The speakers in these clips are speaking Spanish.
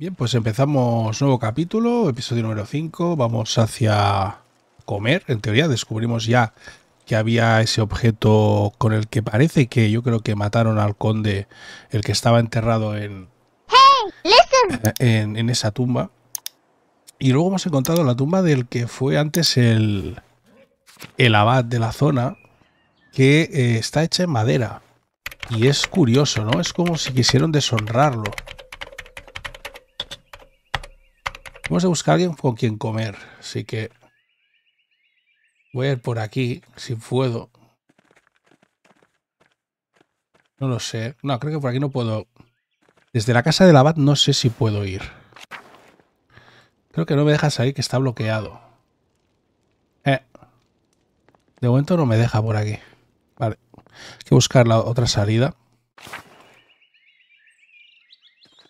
Bien, pues empezamos nuevo capítulo, episodio número 5. Vamos hacia comer. En teoría descubrimos ya que había ese objeto con el que parece que yo creo que mataron al conde, el que estaba enterrado en, en, en esa tumba. Y luego hemos encontrado la tumba del que fue antes el, el abad de la zona, que eh, está hecha en madera. Y es curioso, ¿no? Es como si quisieron deshonrarlo. Vamos a buscar a alguien con quien comer. Así que voy a ir por aquí, si puedo. No lo sé. No, creo que por aquí no puedo. Desde la casa del abad no sé si puedo ir. Creo que no me deja salir, que está bloqueado. Eh. De momento no me deja por aquí. Vale. Hay que buscar la otra salida.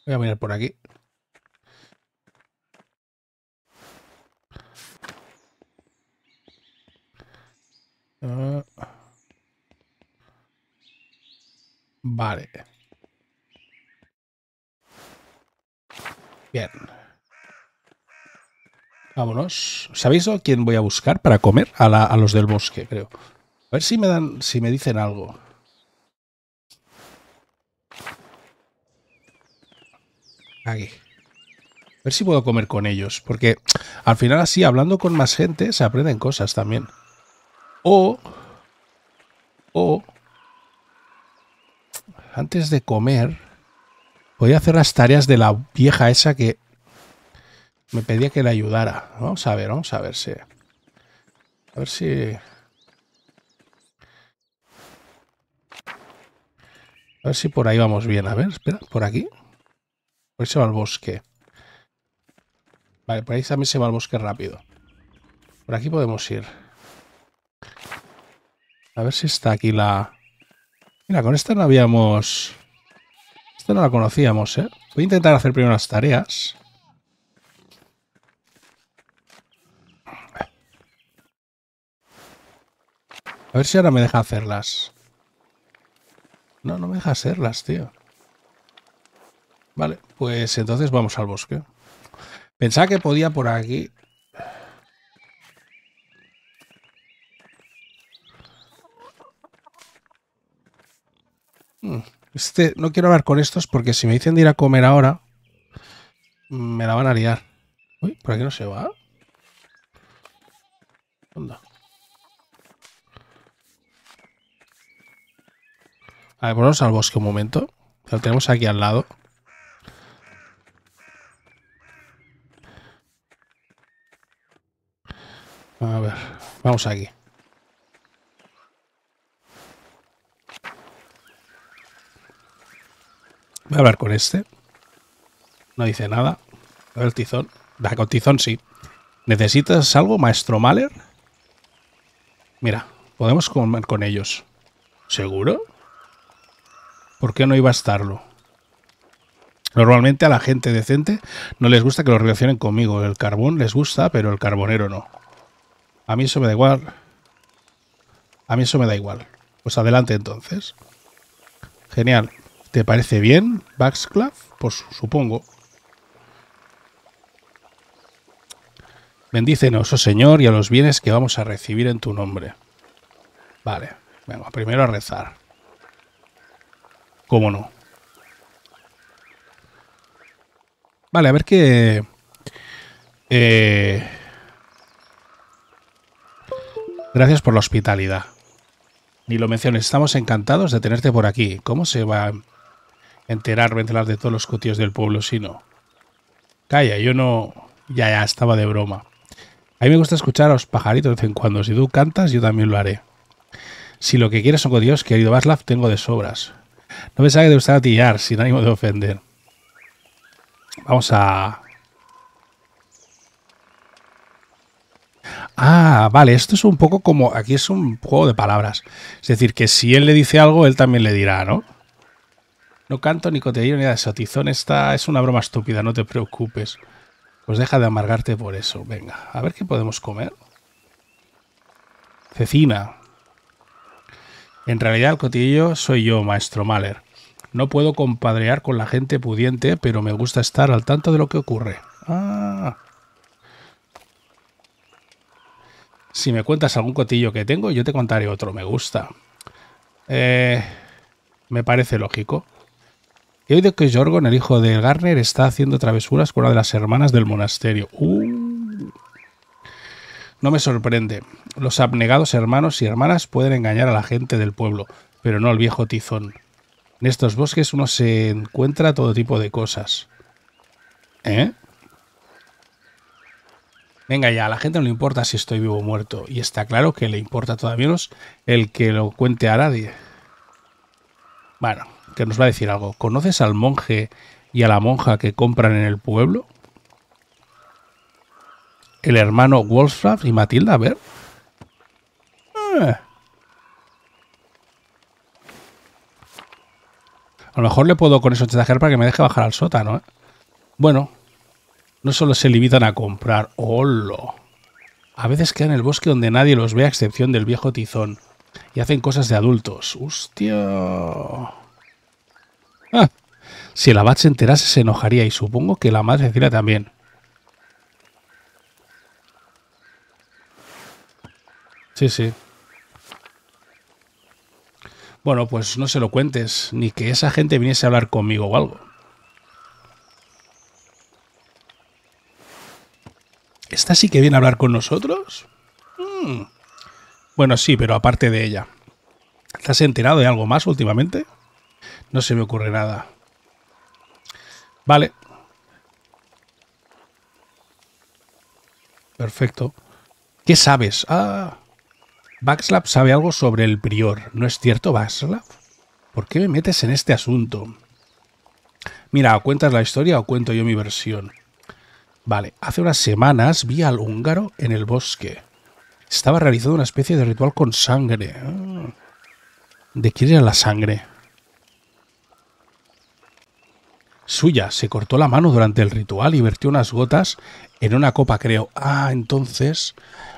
Voy a mirar por aquí. Uh. Vale. Bien. Vámonos. ¿Sabéis a quién voy a buscar para comer? A, a los del bosque, creo. A ver si me dan, si me dicen algo. Aquí. A ver si puedo comer con ellos. Porque al final así, hablando con más gente, se aprenden cosas también. O... O... Antes de comer... Voy a hacer las tareas de la vieja esa que me pedía que le ayudara. Vamos a ver, vamos a ver si... A ver si... A ver si por ahí vamos bien. A ver, espera, por aquí. Por ahí se va al bosque. Vale, por ahí también se va al bosque rápido. Por aquí podemos ir. A ver si está aquí la... Mira, con esta no habíamos... Esta no la conocíamos, ¿eh? Voy a intentar hacer primero las tareas. A ver si ahora me deja hacerlas. No, no me deja hacerlas, tío. Vale, pues entonces vamos al bosque. Pensaba que podía por aquí. Este, no quiero hablar con estos porque si me dicen de ir a comer ahora, me la van a liar. Uy, por aquí no se va. Onda. A ver, vamos al bosque un momento. Lo tenemos aquí al lado. A ver, vamos aquí. Voy a hablar con este. No dice nada. A ver el tizón. Va, con tizón sí. ¿Necesitas algo, maestro Mahler? Mira, podemos comer con ellos. ¿Seguro? ¿Por qué no iba a estarlo? Normalmente a la gente decente no les gusta que lo relacionen conmigo. El carbón les gusta, pero el carbonero no. A mí eso me da igual. A mí eso me da igual. Pues adelante entonces. Genial. ¿Te parece bien, Baxclav? Pues supongo. Bendícenos, oh Señor, y a los bienes que vamos a recibir en tu nombre. Vale, venga, primero a rezar. ¿Cómo no? Vale, a ver qué... Eh... Gracias por la hospitalidad. Ni lo menciones, estamos encantados de tenerte por aquí. ¿Cómo se va a enterar, enterar de todos los cutíos del pueblo si no? Calla, yo no... Ya, ya, estaba de broma. A mí me gusta escuchar a los pajaritos de vez en cuando. Si tú cantas, yo también lo haré. Si lo que quieres son códigos, querido Vaslav, tengo de sobras. No pensaba que te gustara tillar, sin ánimo de ofender. Vamos a... Ah, vale, esto es un poco como... Aquí es un juego de palabras. Es decir, que si él le dice algo, él también le dirá, ¿no? No canto ni cotillo ni de eso. Tizón está... Es una broma estúpida, no te preocupes. Pues deja de amargarte por eso. Venga, a ver qué podemos comer. Cecina. En realidad el cotillo soy yo, maestro Mahler. No puedo compadrear con la gente pudiente, pero me gusta estar al tanto de lo que ocurre. Ah. Si me cuentas algún cotillo que tengo, yo te contaré otro. Me gusta. Eh, me parece lógico. He oído que Jorgon, el hijo de Garner, está haciendo travesuras con una de las hermanas del monasterio. Uh. No me sorprende. Los abnegados hermanos y hermanas pueden engañar a la gente del pueblo, pero no al viejo tizón. En estos bosques uno se encuentra todo tipo de cosas. ¿Eh? Venga ya, a la gente no le importa si estoy vivo o muerto. Y está claro que le importa todavía menos el que lo cuente a nadie. Bueno, que nos va a decir algo. ¿Conoces al monje y a la monja que compran en el pueblo? El hermano Wolfram y Matilda, a ver. Eh. A lo mejor le puedo con eso chantajear para que me deje bajar al sótano. ¿eh? Bueno, no solo se limitan a comprar. ¡Holo! A veces quedan en el bosque donde nadie los ve a excepción del viejo tizón. Y hacen cosas de adultos. ¡Hostia! Ah, si el abad se enterase se enojaría y supongo que la madre Cecilia también. Sí, sí. Bueno, pues no se lo cuentes, ni que esa gente viniese a hablar conmigo o algo. ¿Esta sí que viene a hablar con nosotros? Hmm. Bueno, sí, pero aparte de ella. ¿Te has enterado de algo más últimamente? No se me ocurre nada. Vale. Perfecto. ¿Qué sabes? Ah. Baxlap sabe algo sobre el prior. ¿No es cierto, Baxlap? ¿Por qué me metes en este asunto? Mira, ¿cuentas la historia o cuento yo mi versión? Vale, hace unas semanas vi al húngaro en el bosque. Estaba realizando una especie de ritual con sangre. Ah. ¿De quién era la sangre? Suya. Se cortó la mano durante el ritual y vertió unas gotas en una copa, creo. Ah, entonces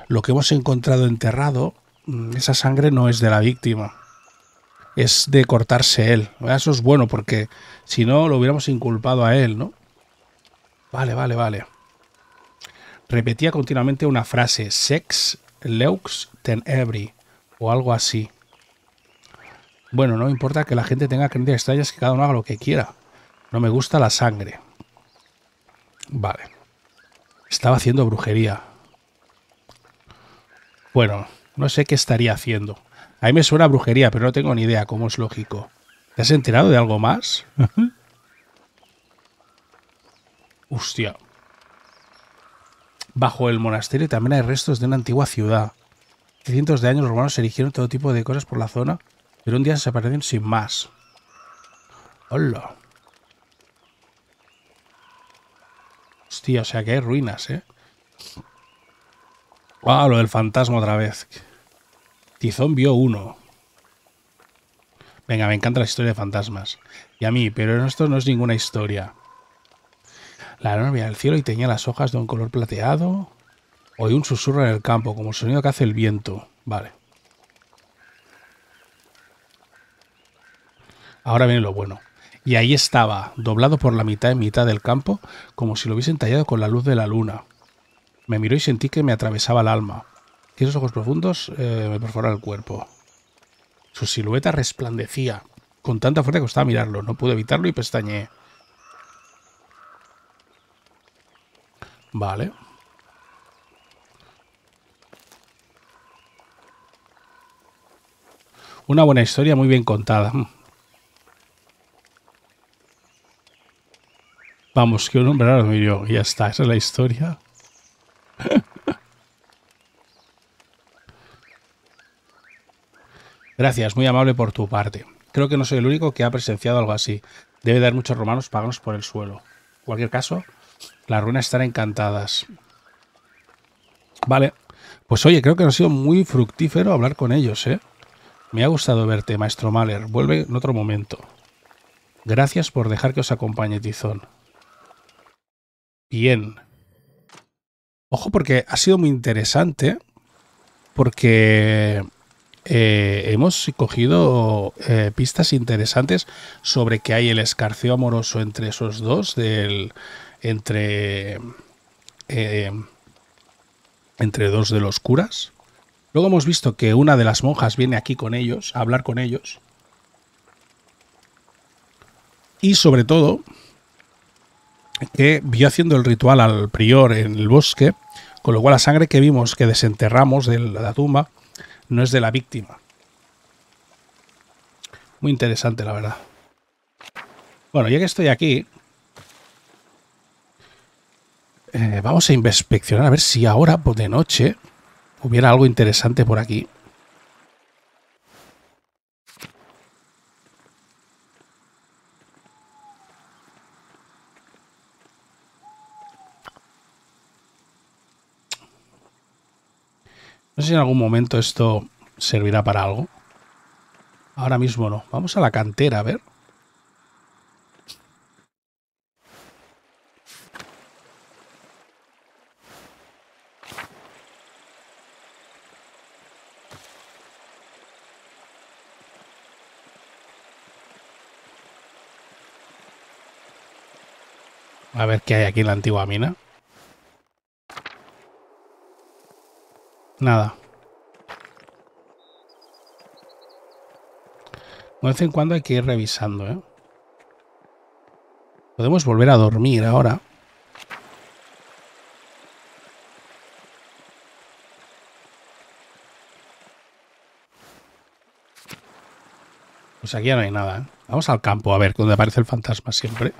lo que hemos encontrado enterrado, mm, esa sangre no es de la víctima. Es de cortarse él. Eso es bueno porque si no lo hubiéramos inculpado a él, ¿no? Vale, vale, vale repetía continuamente una frase, sex, leux, ten every, o algo así. Bueno, no importa que la gente tenga creencias extrañas, que cada uno haga lo que quiera. No me gusta la sangre. Vale. Estaba haciendo brujería. Bueno, no sé qué estaría haciendo. A mí me suena brujería, pero no tengo ni idea cómo es lógico. ¿Te has enterado de algo más? Hostia. Bajo el monasterio también hay restos de una antigua ciudad. Hace cientos de años los romanos erigieron todo tipo de cosas por la zona, pero un día desaparecieron sin más. ¡Hola! Hostia, o sea que hay ruinas, ¿eh? Ah, lo del fantasma otra vez. Tizón vio uno. Venga, me encanta la historia de fantasmas. Y a mí, pero esto no es ninguna historia. La luna veía el cielo y tenía las hojas de un color plateado. Oí un susurro en el campo, como el sonido que hace el viento. Vale. Ahora viene lo bueno. Y ahí estaba, doblado por la mitad en mitad del campo, como si lo hubiesen tallado con la luz de la luna. Me miró y sentí que me atravesaba el alma. Que ojos profundos eh, me perforaron el cuerpo. Su silueta resplandecía, con tanta fuerza que costaba mirarlo. No pude evitarlo y pestañeé. Vale. Una buena historia muy bien contada. Vamos, un hombre ahora me Ya está, esa es la historia. Gracias, muy amable por tu parte. Creo que no soy el único que ha presenciado algo así. Debe de haber muchos romanos paganos por el suelo. En cualquier caso, las ruinas están encantadas. Vale. Pues oye, creo que ha sido muy fructífero hablar con ellos, ¿eh? Me ha gustado verte, maestro Mahler. Vuelve en otro momento. Gracias por dejar que os acompañe, Tizón. Bien. Ojo porque ha sido muy interesante. Porque eh, hemos cogido eh, pistas interesantes sobre que hay el escarceo amoroso entre esos dos, entre, eh, entre dos de los curas. Luego hemos visto que una de las monjas viene aquí con ellos, a hablar con ellos. Y sobre todo, que vio haciendo el ritual al prior en el bosque, con lo cual la sangre que vimos que desenterramos de la tumba no es de la víctima. Muy interesante, la verdad. Bueno, ya que estoy aquí, eh, vamos a inspeccionar a ver si ahora, por de noche, hubiera algo interesante por aquí. No sé si en algún momento esto servirá para algo. Ahora mismo no. Vamos a la cantera, a ver. A ver qué hay aquí en la antigua mina. Nada. De vez en cuando hay que ir revisando, ¿eh? Podemos volver a dormir ahora. Pues aquí ya no hay nada, ¿eh? Vamos al campo a ver dónde aparece el fantasma siempre.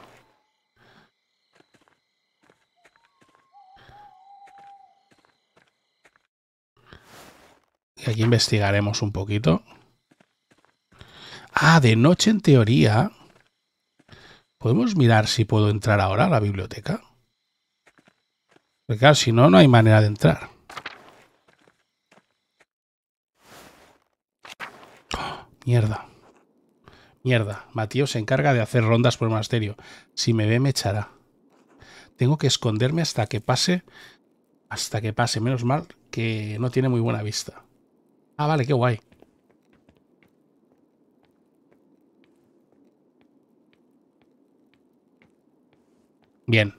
Y aquí investigaremos un poquito. Ah, de noche en teoría. ¿Podemos mirar si puedo entrar ahora a la biblioteca? Porque claro, si no, no hay manera de entrar. mierda. Mierda. Matías se encarga de hacer rondas por el monasterio. Si me ve, me echará. Tengo que esconderme hasta que pase. Hasta que pase. Menos mal que no tiene muy buena vista. Ah, vale, qué guay. Bien.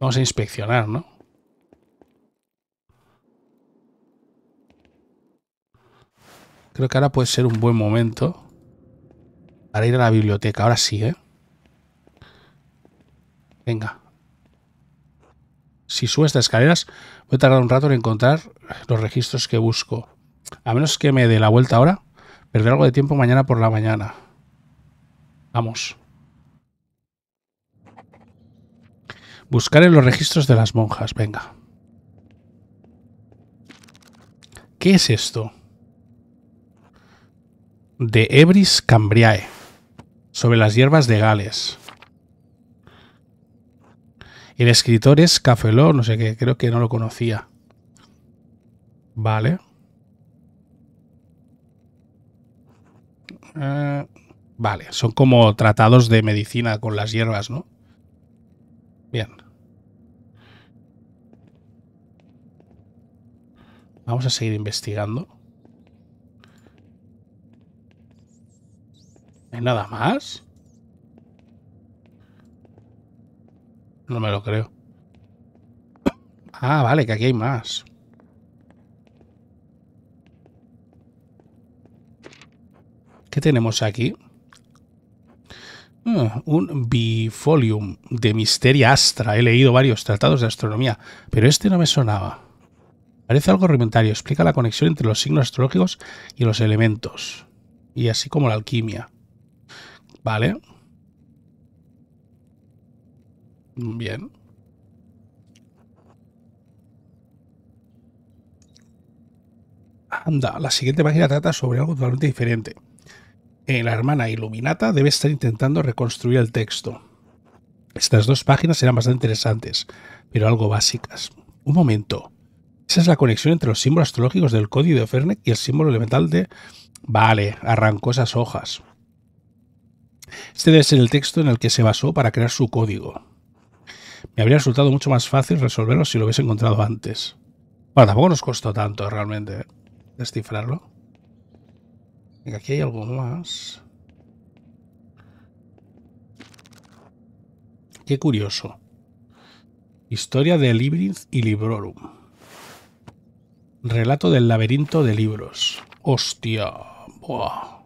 Vamos a inspeccionar, ¿no? Creo que ahora puede ser un buen momento para ir a la biblioteca. Ahora sí, ¿eh? Venga. Si subo estas escaleras, voy a tardar un rato en encontrar los registros que busco. A menos que me dé la vuelta ahora. Perder algo de tiempo mañana por la mañana. Vamos. Buscar en los registros de las monjas. Venga. ¿Qué es esto? De Ebris Cambriae. Sobre las hierbas de Gales. El escritor es Cafeló, no sé qué, creo que no lo conocía. Vale. Eh, vale, son como tratados de medicina con las hierbas, ¿no? Bien. Vamos a seguir investigando. ¿Hay nada más? No me lo creo. Ah, vale, que aquí hay más. ¿Qué tenemos aquí? Ah, un bifolium de Misteria Astra. He leído varios tratados de astronomía, pero este no me sonaba. Parece algo rudimentario. Explica la conexión entre los signos astrológicos y los elementos. Y así como la alquimia. Vale. Bien. Anda, la siguiente página trata sobre algo totalmente diferente. Eh, la hermana Iluminata debe estar intentando reconstruir el texto. Estas dos páginas serán bastante interesantes, pero algo básicas. Un momento. Esa es la conexión entre los símbolos astrológicos del código de Fernet y el símbolo elemental de... Vale, arrancó esas hojas. Este debe ser el texto en el que se basó para crear su código. Me habría resultado mucho más fácil resolverlo si lo hubiese encontrado antes. Bueno, tampoco nos costó tanto realmente ¿eh? descifrarlo. Venga, aquí hay algo más. Qué curioso. Historia de Librith y Librorum. Relato del laberinto de libros. Hostia. Buah.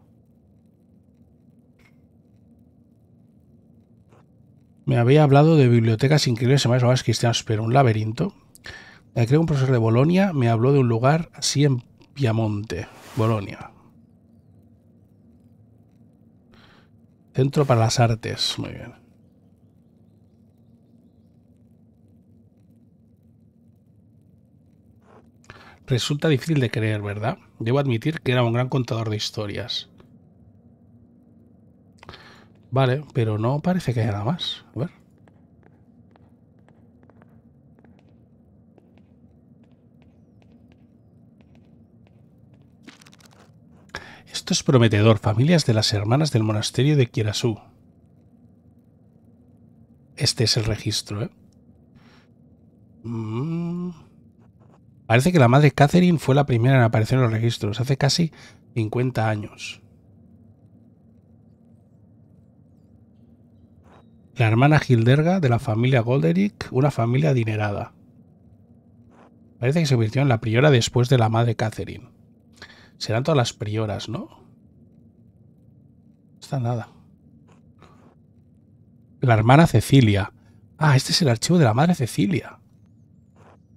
Me había hablado de bibliotecas increíbles en varios cristianos, pero un laberinto. Creo que un profesor de Bolonia me habló de un lugar así en Piamonte, Bolonia. Centro para las Artes. Muy bien. Resulta difícil de creer, ¿verdad? Debo admitir que era un gran contador de historias. Vale, pero no parece que haya nada más. A ver. Esto es prometedor. Familias de las hermanas del monasterio de Kirasú. Este es el registro, ¿eh? Mm. Parece que la madre Catherine fue la primera en aparecer en los registros, hace casi 50 años. La hermana Hilderga de la familia Golderick, una familia adinerada. Parece que se convirtió en la priora después de la madre Catherine. Serán todas las prioras, ¿no? No está nada. La hermana Cecilia. Ah, este es el archivo de la madre Cecilia.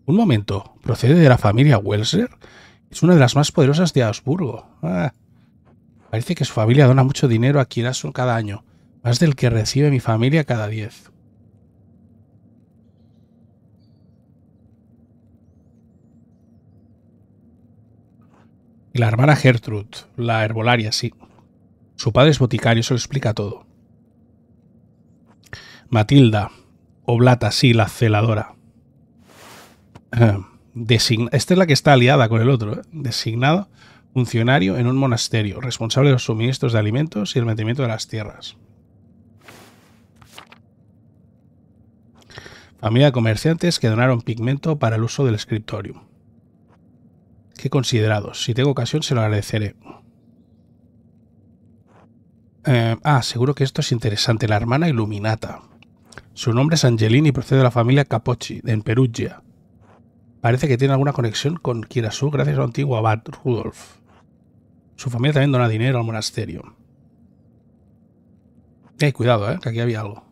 Un momento, ¿procede de la familia Welser? Es una de las más poderosas de Habsburgo. Ah, parece que su familia dona mucho dinero a Kirasu cada año, más del que recibe mi familia cada diez. Y la hermana Gertrude, la herbolaria, sí. Su padre es boticario, eso lo explica todo. Matilda, Oblata, sí, la celadora. esta es la que está aliada con el otro, ¿eh? designado funcionario en un monasterio, responsable de los suministros de alimentos y el mantenimiento de las tierras. Familia de comerciantes que donaron pigmento para el uso del escritorio. Qué considerados. Si tengo ocasión se lo agradeceré. Eh, ah, seguro que esto es interesante. La hermana Illuminata. Su nombre es Angelini y procede de la familia Capocci, en Perugia. Parece que tiene alguna conexión con Kirasu gracias a un antiguo abad, Rudolf. Su familia también dona dinero al monasterio. Eh, cuidado, eh, que aquí había algo.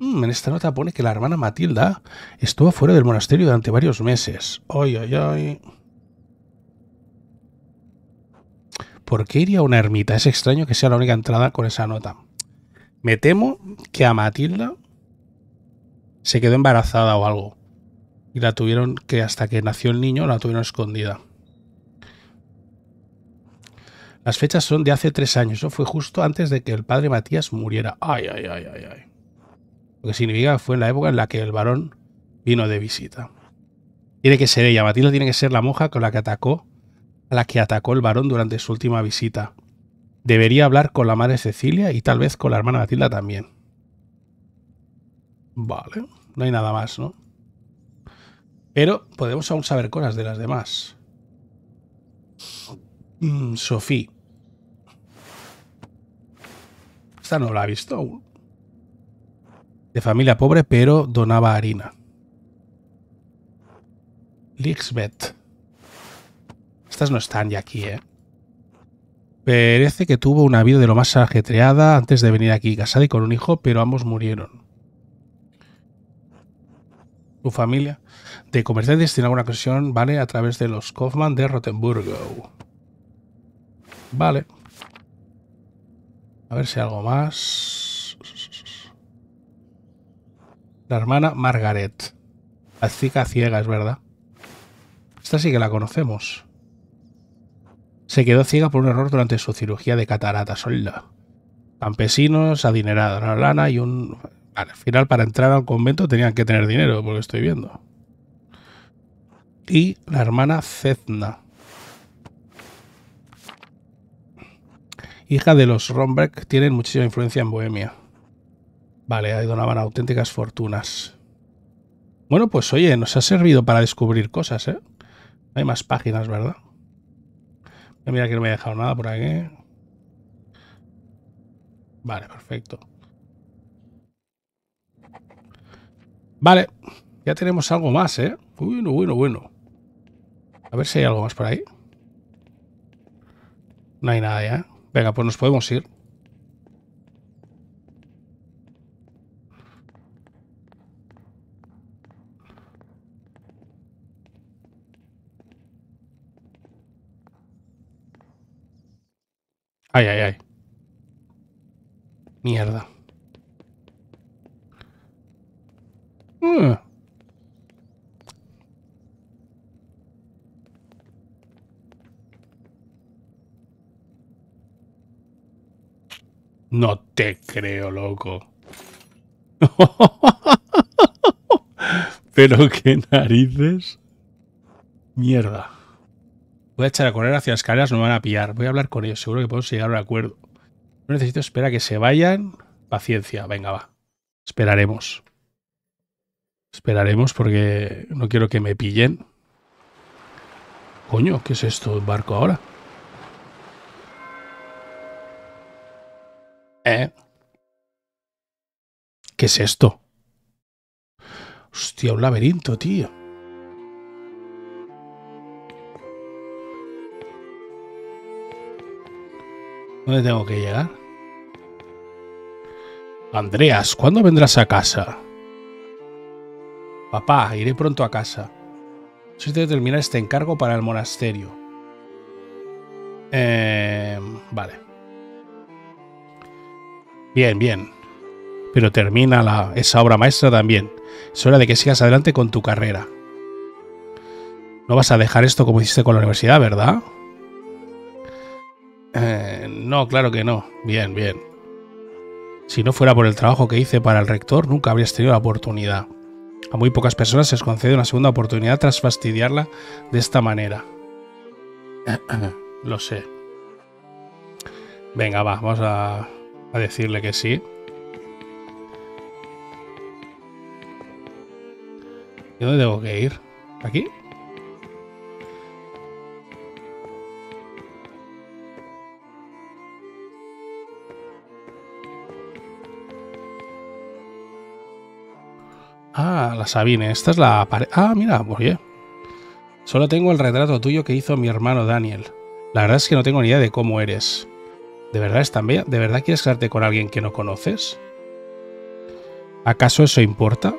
Mm, en esta nota pone que la hermana Matilda estuvo fuera del monasterio durante varios meses. Ay, ay, ay. ¿Por qué iría a una ermita? Es extraño que sea la única entrada con esa nota. Me temo que a Matilda se quedó embarazada o algo. Y la tuvieron que hasta que nació el niño la tuvieron escondida. Las fechas son de hace tres años. Eso fue justo antes de que el padre Matías muriera. Ay, ay, ay, ay, ay. Que significa fue en la época en la que el varón vino de visita. Tiene que ser ella, Matilda tiene que ser la monja con la que atacó, a la que atacó el varón durante su última visita. Debería hablar con la madre Cecilia y tal vez con la hermana Matilda también. Vale, no hay nada más, ¿no? Pero podemos aún saber cosas de las demás. Mm, Sofía. Esta no la ha visto aún de familia pobre, pero donaba harina. Lixbet. Estas no están ya aquí, ¿eh? Parece que tuvo una vida de lo más ajetreada antes de venir aquí, casada y con un hijo, pero ambos murieron. Su familia de comerciantes tiene alguna ocasión, vale, a través de los Kaufmann de Rotenburgo. Vale. A ver si algo más. La hermana Margaret. La chica ciega, es verdad. Esta sí que la conocemos. Se quedó ciega por un error durante su cirugía de catarata. Sola. Campesinos, adinerada, la lana y un... al final para entrar al convento tenían que tener dinero, por lo estoy viendo. Y la hermana Cetna. Hija de los Romberg, tienen muchísima influencia en Bohemia. Vale, ahí donaban auténticas fortunas. Bueno, pues oye, nos ha servido para descubrir cosas, ¿eh? Hay más páginas, ¿verdad? Mira que no me he dejado nada por aquí. Vale, perfecto. Vale, ya tenemos algo más, ¿eh? Bueno, bueno, bueno. A ver si hay algo más por ahí. No hay nada ya. Venga, pues nos podemos ir. Ay, ay, ay. Mierda. Mm. No te creo, loco. Pero qué narices. Mierda. Voy a echar a correr hacia las escaleras, no me van a pillar. Voy a hablar con ellos, seguro que podemos llegar a un acuerdo. No necesito esperar a que se vayan. Paciencia, venga, va. Esperaremos. Esperaremos porque no quiero que me pillen. Coño, ¿qué es esto? ¿Un barco ahora? ¿Eh? ¿Qué es esto? Hostia, un laberinto, tío. ¿Dónde tengo que llegar? Andreas, ¿cuándo vendrás a casa? Papá, iré pronto a casa. Necesito terminar este encargo para el monasterio. Eh, vale. Bien, bien. Pero termina esa obra maestra también. Es hora de que sigas adelante con tu carrera. No vas a dejar esto como hiciste con la universidad, ¿verdad? Eh, no, claro que no. Bien, bien. Si no fuera por el trabajo que hice para el rector, nunca habrías tenido la oportunidad. A muy pocas personas se les concede una segunda oportunidad tras fastidiarla de esta manera. Lo sé. Venga, va, vamos a, decirle que sí. ¿Y dónde tengo que ir? ¿Aquí? Ah, la Sabine. Esta es la pared. Ah, mira, oye. Solo tengo el retrato tuyo que hizo mi hermano Daniel. La verdad es que no tengo ni idea de cómo eres. ¿De verdad es tan bella? ¿De verdad quieres casarte con alguien que no conoces? ¿Acaso eso importa?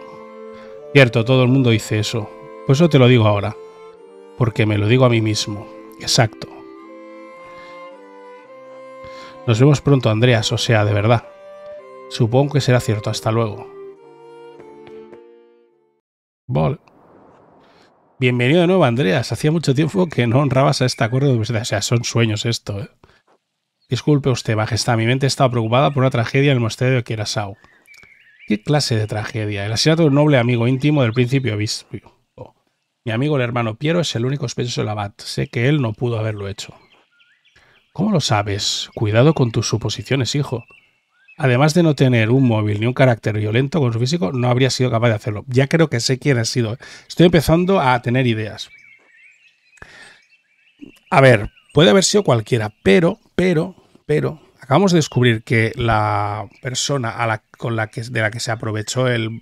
Cierto, todo el mundo dice eso. Pues eso te lo digo ahora. Porque me lo digo a mí mismo. Exacto. Nos vemos pronto, Andreas, o sea, de verdad. Supongo que será cierto. Hasta luego. Vale. Bienvenido de nuevo, Andreas. Hacía mucho tiempo que no honrabas a este acuerdo de O sea, son sueños esto, ¿eh? Disculpe usted, Majestad, mi mente estaba preocupada por una tragedia en el monasterio de Kirasau. ¿Qué clase de tragedia? El asesinato de un noble amigo íntimo del príncipe obispo. Mi amigo el hermano Piero es el único sospechoso del abad. Sé que él no pudo haberlo hecho. ¿Cómo lo sabes? Cuidado con tus suposiciones, hijo. Además de no tener un móvil ni un carácter violento con su físico, no habría sido capaz de hacerlo. Ya creo que sé quién ha sido. Estoy empezando a tener ideas. A ver, puede haber sido cualquiera, pero, pero, pero acabamos de descubrir que la persona a la, con la que, de la que se aprovechó el,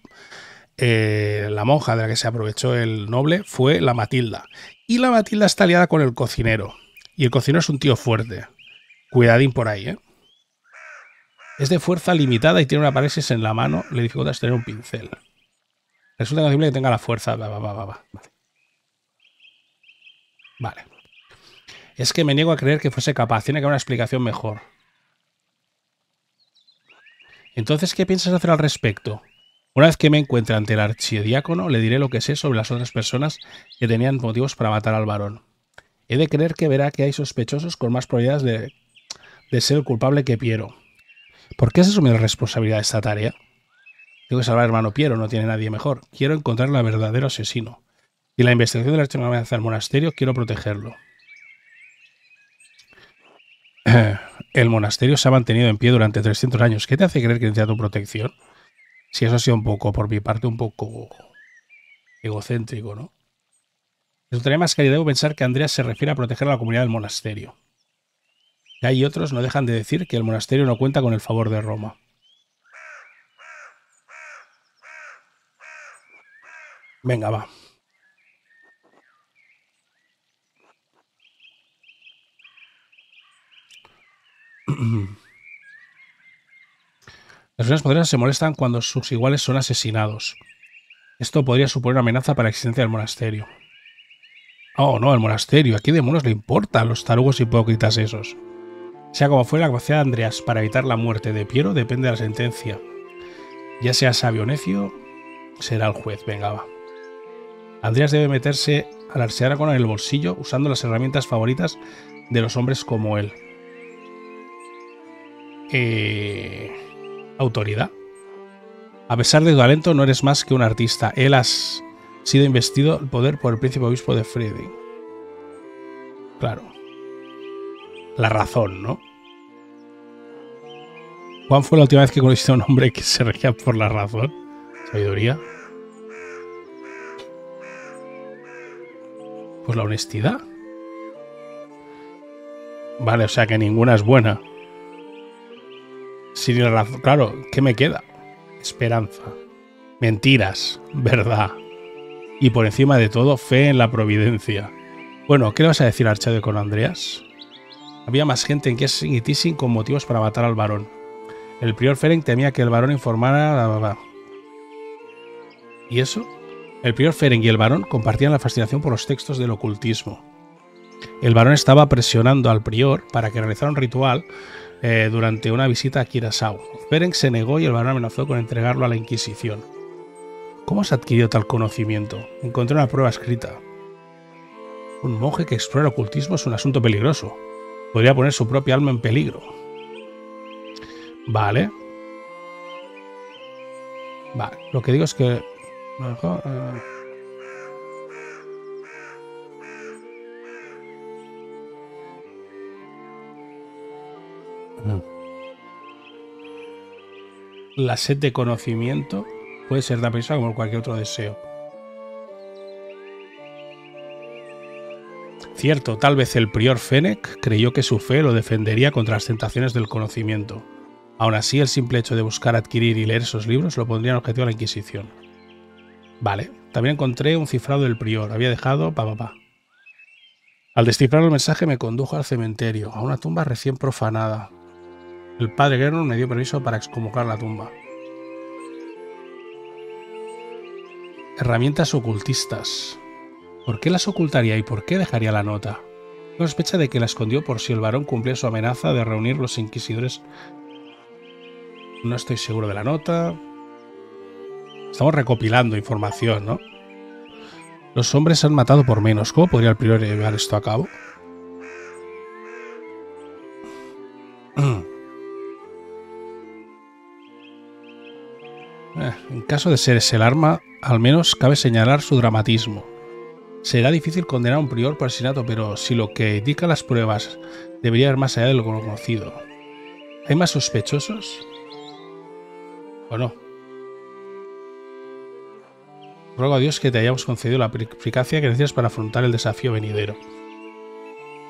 eh, la monja de la que se aprovechó el noble fue la Matilda. Y la Matilda está aliada con el cocinero. Y el cocinero es un tío fuerte. Cuidadín por ahí, ¿eh? Es de fuerza limitada y tiene una parálisis en la mano. Le dificulta tener un pincel. Resulta imposible que tenga la fuerza. Va, va, va, va. Vale. Es que me niego a creer que fuese capaz. Tiene que haber una explicación mejor. Entonces, ¿qué piensas hacer al respecto? Una vez que me encuentre ante el archidiácono, le diré lo que sé sobre las otras personas que tenían motivos para matar al varón. He de creer que verá que hay sospechosos con más probabilidades de, de ser el culpable que Piero. ¿Por qué has asumido la responsabilidad de esta tarea? Tengo que salvar al hermano Piero, no tiene nadie mejor. Quiero encontrar al verdadero asesino. Y la investigación de la archidiácono al monasterio, quiero protegerlo. El monasterio se ha mantenido en pie durante 300 años. ¿Qué te hace creer que necesita tu protección? Si eso ha sido un poco, por mi parte, un poco egocéntrico, ¿no? Resultaría más que debo pensar que Andreas se refiere a proteger a la comunidad del monasterio. Y hay otros no dejan de decir que el monasterio no cuenta con el favor de Roma. Venga, va. Las personas poderosas se molestan cuando sus iguales son asesinados. Esto podría suponer una amenaza para la existencia del monasterio. Oh, no, el monasterio. ¿A qué demonios le importa a los tarugos hipócritas esos? Sea como fuera la capacidad de Andreas para evitar la muerte de Piero, depende de la sentencia. Ya sea sabio o necio, será el juez. Venga, va. Andreas debe meterse al arseárago en el bolsillo usando las herramientas favoritas de los hombres como él. Eh, autoridad. A pesar de tu talento, no eres más que un artista. Él has sido investido el poder por el príncipe obispo de Friedrich. Claro. La razón, ¿no? ¿Cuándo fue la última vez que conociste a un hombre que se regía por la razón? Sabiduría. Pues la honestidad. Vale, o sea que ninguna es buena. Sin la razón, claro, ¿qué me queda? Esperanza. Mentiras. Verdad y por encima de todo fe en la providencia. Bueno, ¿qué le vas a decir Archade con Andreas? Había más gente en Kessing y Tissing con motivos para matar al varón. El prior Ferenc temía que el varón informara... ¿Y eso? El prior Ferenc y el varón compartían la fascinación por los textos del ocultismo. El varón estaba presionando al prior para que realizara un ritual eh, durante una visita a Kirasau. Ferenc se negó y el varón amenazó con entregarlo a la Inquisición. ¿Cómo has adquirido tal conocimiento? Encontré una prueba escrita. Un monje que explora ocultismo es un asunto peligroso. Podría poner su propia alma en peligro. Vale. Vale, lo que digo es que... Mejor, eh, La sed de conocimiento puede ser tan pesado como cualquier otro deseo. Cierto, tal vez el prior Fennec creyó que su fe lo defendería contra las tentaciones del conocimiento. Aún así, el simple hecho de buscar adquirir y leer esos libros lo pondría en objetivo a la Inquisición. Vale, también encontré un cifrado del prior. Había dejado pa. Al descifrar el mensaje me condujo al cementerio, a una tumba recién profanada. El padre Guerrero me dio permiso para excomulgar la tumba. Herramientas ocultistas. ¿Por qué las ocultaría y por qué dejaría la nota? Sospecha de que la escondió por si el varón cumplía su amenaza de reunir los inquisidores. No estoy seguro de la nota. Estamos recopilando información, ¿no? Los hombres han matado por menos. ¿Cómo podría el prior llevar esto a cabo? Eh, en caso de ser ese el arma, al menos cabe señalar su dramatismo. Será difícil condenar a un prior por asesinato, pero si lo que indican las pruebas debería ir más allá de lo conocido. ¿Hay más sospechosos? ¿O no? Ruego a Dios que te hayamos concedido la eficacia que necesitas para afrontar el desafío venidero.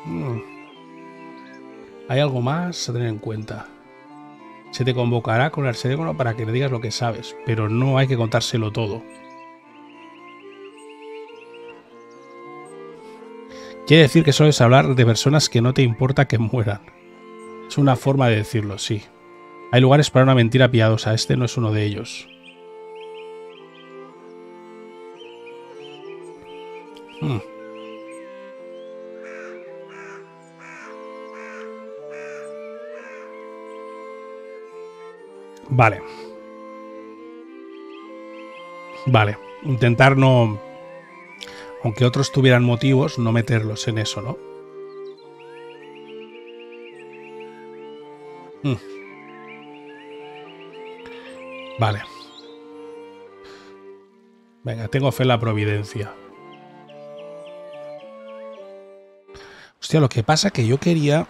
Hmm. ¿Hay algo más a tener en cuenta? Se te convocará con el arségono para que le digas lo que sabes, pero no hay que contárselo todo. Quiere decir que sueles hablar de personas que no te importa que mueran. Es una forma de decirlo, sí. Hay lugares para una mentira piadosa, este no es uno de ellos. Hmm. Vale. Vale. Intentar no... Aunque otros tuvieran motivos, no meterlos en eso, ¿no? Hmm. Vale. Venga, tengo fe en la providencia. Hostia, lo que pasa que yo quería...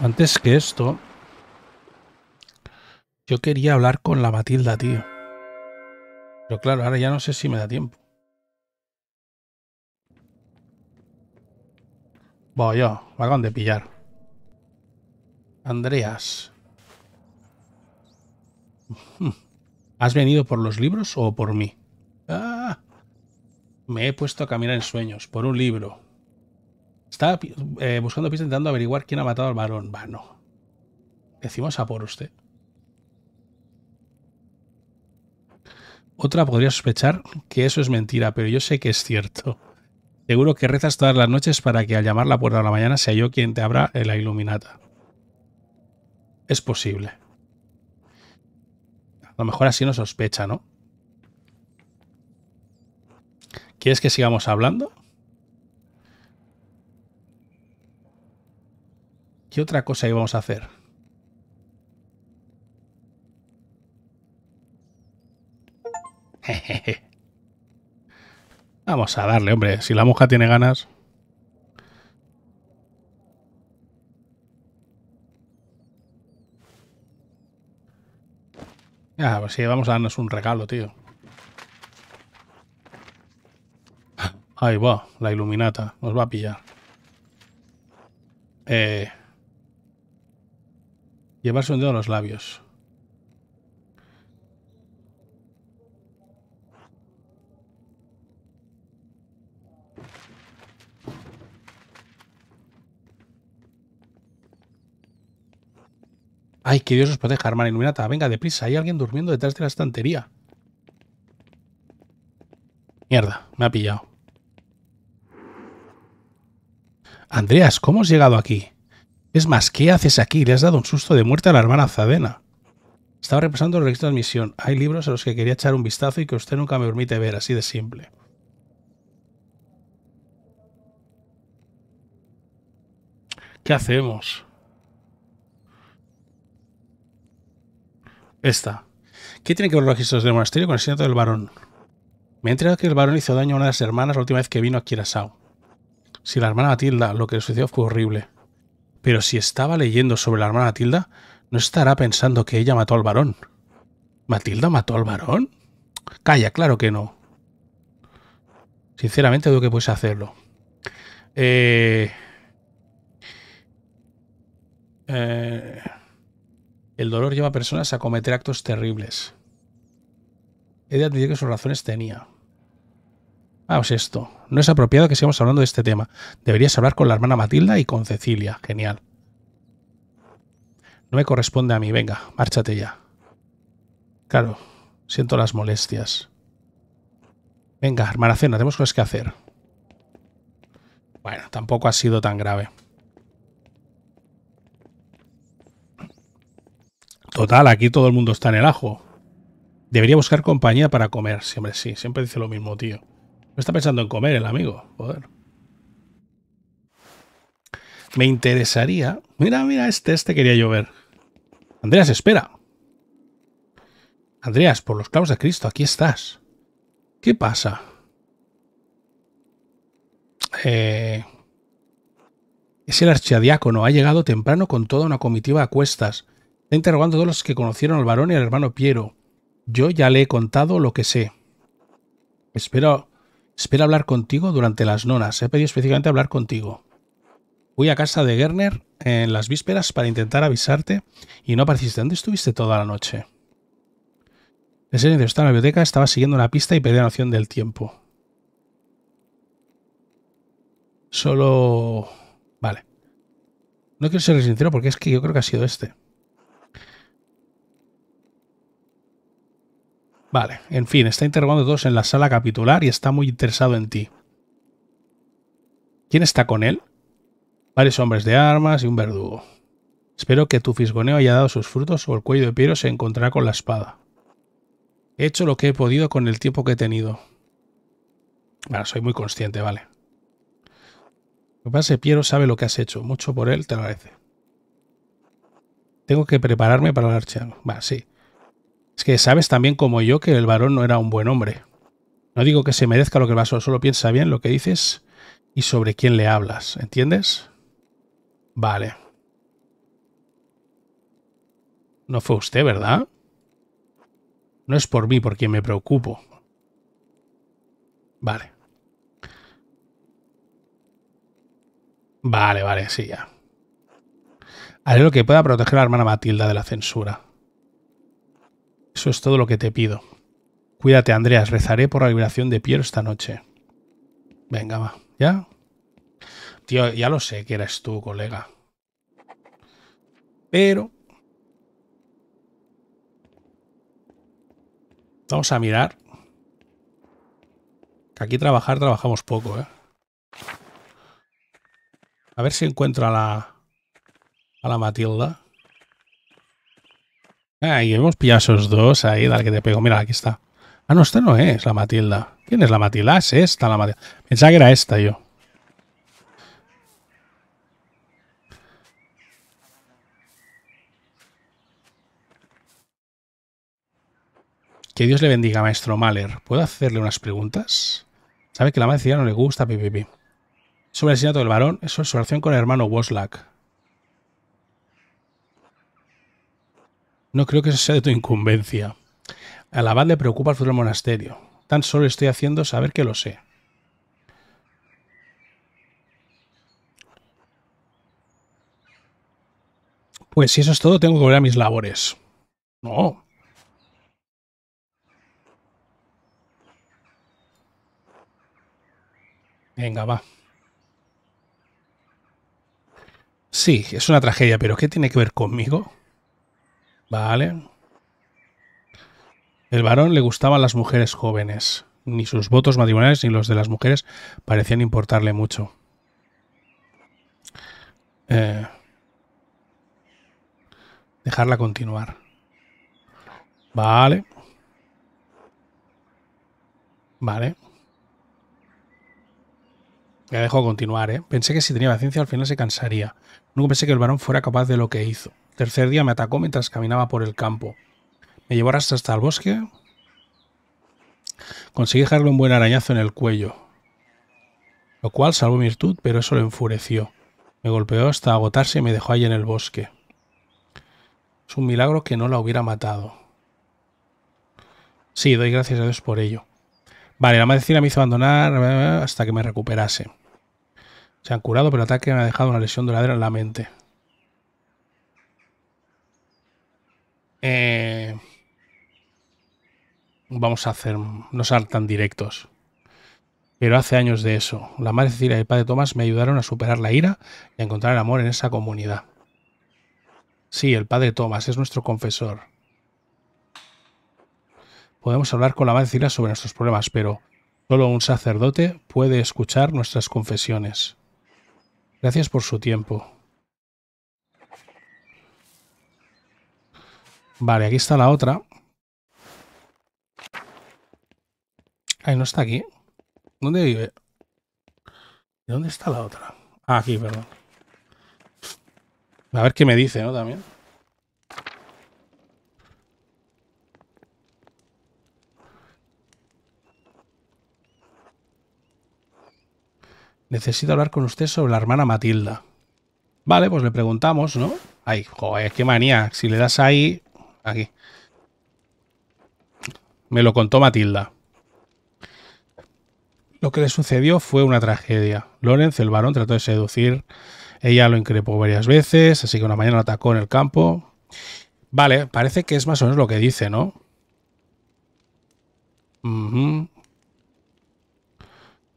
Antes que esto... Yo quería hablar con la Matilda, tío. Pero claro, ahora ya no sé si me da tiempo. Voy yo, vagón de pillar. Andreas. ¿Has venido por los libros o por mí? Ah, me he puesto a caminar en sueños, por un libro. Estaba eh, buscando pistas intentando averiguar quién ha matado al varón. Va, no. Decimos a por usted. Otra podría sospechar que eso es mentira, pero yo sé que es cierto. Seguro que rezas todas las noches para que al llamar la puerta de la mañana sea yo quien te abra la iluminata. Es posible. A lo mejor así no sospecha, ¿no? ¿Quieres que sigamos hablando? ¿Qué otra cosa íbamos a hacer? Vamos a darle, hombre. Si la monja tiene ganas. Ya, pues sí, vamos a darnos un regalo, tío. Ahí va, la iluminata. Nos va a pillar. Eh, llevarse un dedo a los labios. Ay, que Dios os proteja, hermana iluminata. Venga, deprisa, hay alguien durmiendo detrás de la estantería. Mierda, me ha pillado. Andreas, ¿cómo has llegado aquí? Es más, ¿qué haces aquí? Le has dado un susto de muerte a la hermana Zadena. Estaba repasando el registro de admisión. Hay libros a los que quería echar un vistazo y que usted nunca me permite ver, así de simple. ¿Qué hacemos? Esta. ¿Qué tiene que ver los registros del monasterio con el asesinato del varón? Me he enterado que el varón hizo daño a una de las hermanas la última vez que vino a Kirasao. Si la hermana Matilda, lo que le sucedió fue horrible. Pero si estaba leyendo sobre la hermana Matilda, no estará pensando que ella mató al varón. ¿Matilda mató al varón? Calla, claro que no. Sinceramente dudo que puedes hacerlo. Eh... Eh... El dolor lleva a personas a cometer actos terribles. He de admitir que sus razones tenía. Vamos esto. No es apropiado que sigamos hablando de este tema. Deberías hablar con la hermana Matilda y con Cecilia. Genial. No me corresponde a mí. Venga, márchate ya. Claro, siento las molestias. Venga, hermana Cena, tenemos cosas que hacer. Bueno, tampoco ha sido tan grave. Total, aquí todo el mundo está en el ajo. Debería buscar compañía para comer. Siempre sí, siempre dice lo mismo, tío. No está pensando en comer el amigo. Joder. Me interesaría... Mira, mira, este, este quería yo ver. Andreas, espera. Andreas, por los clavos de Cristo, aquí estás. ¿Qué pasa? Eh... Es el archidiácono. Ha llegado temprano con toda una comitiva a cuestas. Está interrogando a todos los que conocieron al varón y al hermano Piero. Yo ya le he contado lo que sé. Espero, espero hablar contigo durante las nonas. He pedido específicamente hablar contigo. Fui a casa de Gerner en las vísperas para intentar avisarte y no apareciste. ¿Dónde estuviste toda la noche? El silencio estaba en la biblioteca, estaba siguiendo una pista y perdí la noción del tiempo. Solo... Vale. No quiero ser sincero porque es que yo creo que ha sido este. Vale, en fin, está interrogando a todos en la sala capitular y está muy interesado en ti. ¿Quién está con él? Varios hombres de armas y un verdugo. Espero que tu fisgoneo haya dado sus frutos o el cuello de Piero se encontrará con la espada. He hecho lo que he podido con el tiempo que he tenido. Bueno, soy muy consciente, vale. Lo que pasa es que Piero sabe lo que has hecho. Mucho por él te lo agradece. Tengo que prepararme para el archivo. Vale, sí. Es que sabes también como yo que el varón no era un buen hombre. No digo que se merezca lo que pasó, solo piensa bien lo que dices y sobre quién le hablas, ¿entiendes? Vale. No fue usted, ¿verdad? No es por mí por quien me preocupo. Vale. Vale, vale, sí, ya. Haré lo que pueda proteger a la hermana Matilda de la censura. Eso es todo lo que te pido. Cuídate, Andreas. Rezaré por la liberación de Piero esta noche. Venga, va. ¿Ya? Tío, ya lo sé que eres tú, colega. Pero... Vamos a mirar. Que aquí trabajar trabajamos poco, ¿eh? A ver si encuentro a la... A la Matilda. Ahí hemos pillado esos dos ahí, dale que te pego. Mira, aquí está. Ah, no, esta no es la Matilda. ¿Quién es la Matilda? Es esta la Matilda. Pensaba que era esta yo. Que Dios le bendiga, maestro Mahler. ¿Puedo hacerle unas preguntas? Sabe que la madre no le gusta, pipipi. Sobre el asesinato del varón, eso es su relación con el hermano Woslak. No creo que eso sea de tu incumbencia. Al abad le preocupa el futuro monasterio. Tan solo estoy haciendo saber que lo sé. Pues si eso es todo, tengo que volver a mis labores. No. Venga, va. Sí, es una tragedia, pero ¿qué tiene que ver conmigo? Vale. El varón le gustaban las mujeres jóvenes. Ni sus votos matrimoniales ni los de las mujeres parecían importarle mucho. Eh, dejarla continuar. Vale. Vale. Ya dejo continuar, ¿eh? Pensé que si tenía paciencia al final se cansaría. Nunca pensé que el varón fuera capaz de lo que hizo. Tercer día me atacó mientras caminaba por el campo. Me llevó hasta el bosque. Conseguí dejarle un buen arañazo en el cuello, lo cual salvó mi virtud, pero eso lo enfureció. Me golpeó hasta agotarse y me dejó ahí en el bosque. Es un milagro que no la hubiera matado. Sí, doy gracias a Dios por ello. Vale, la medicina me hizo abandonar hasta que me recuperase. Se han curado, pero el ataque me ha dejado una lesión duradera en la mente. Eh, vamos a hacer, no ser tan directos. Pero hace años de eso. La madre Cecilia y el padre Tomás me ayudaron a superar la ira y a encontrar el amor en esa comunidad. Sí, el padre Tomás es nuestro confesor. Podemos hablar con la madre Cecilia sobre nuestros problemas, pero solo un sacerdote puede escuchar nuestras confesiones. Gracias por su tiempo. Vale, aquí está la otra. Ay, no está aquí. ¿Dónde vive? ¿De dónde está la otra? Ah, aquí, perdón. A ver qué me dice, ¿no? También. Necesito hablar con usted sobre la hermana Matilda. Vale, pues le preguntamos, ¿no? Ay, joder, qué manía. Si le das ahí... Aquí. Me lo contó Matilda. Lo que le sucedió fue una tragedia. Lorenz, el varón, trató de seducir. Ella lo increpó varias veces, así que una mañana lo atacó en el campo. Vale, parece que es más o menos lo que dice, ¿no?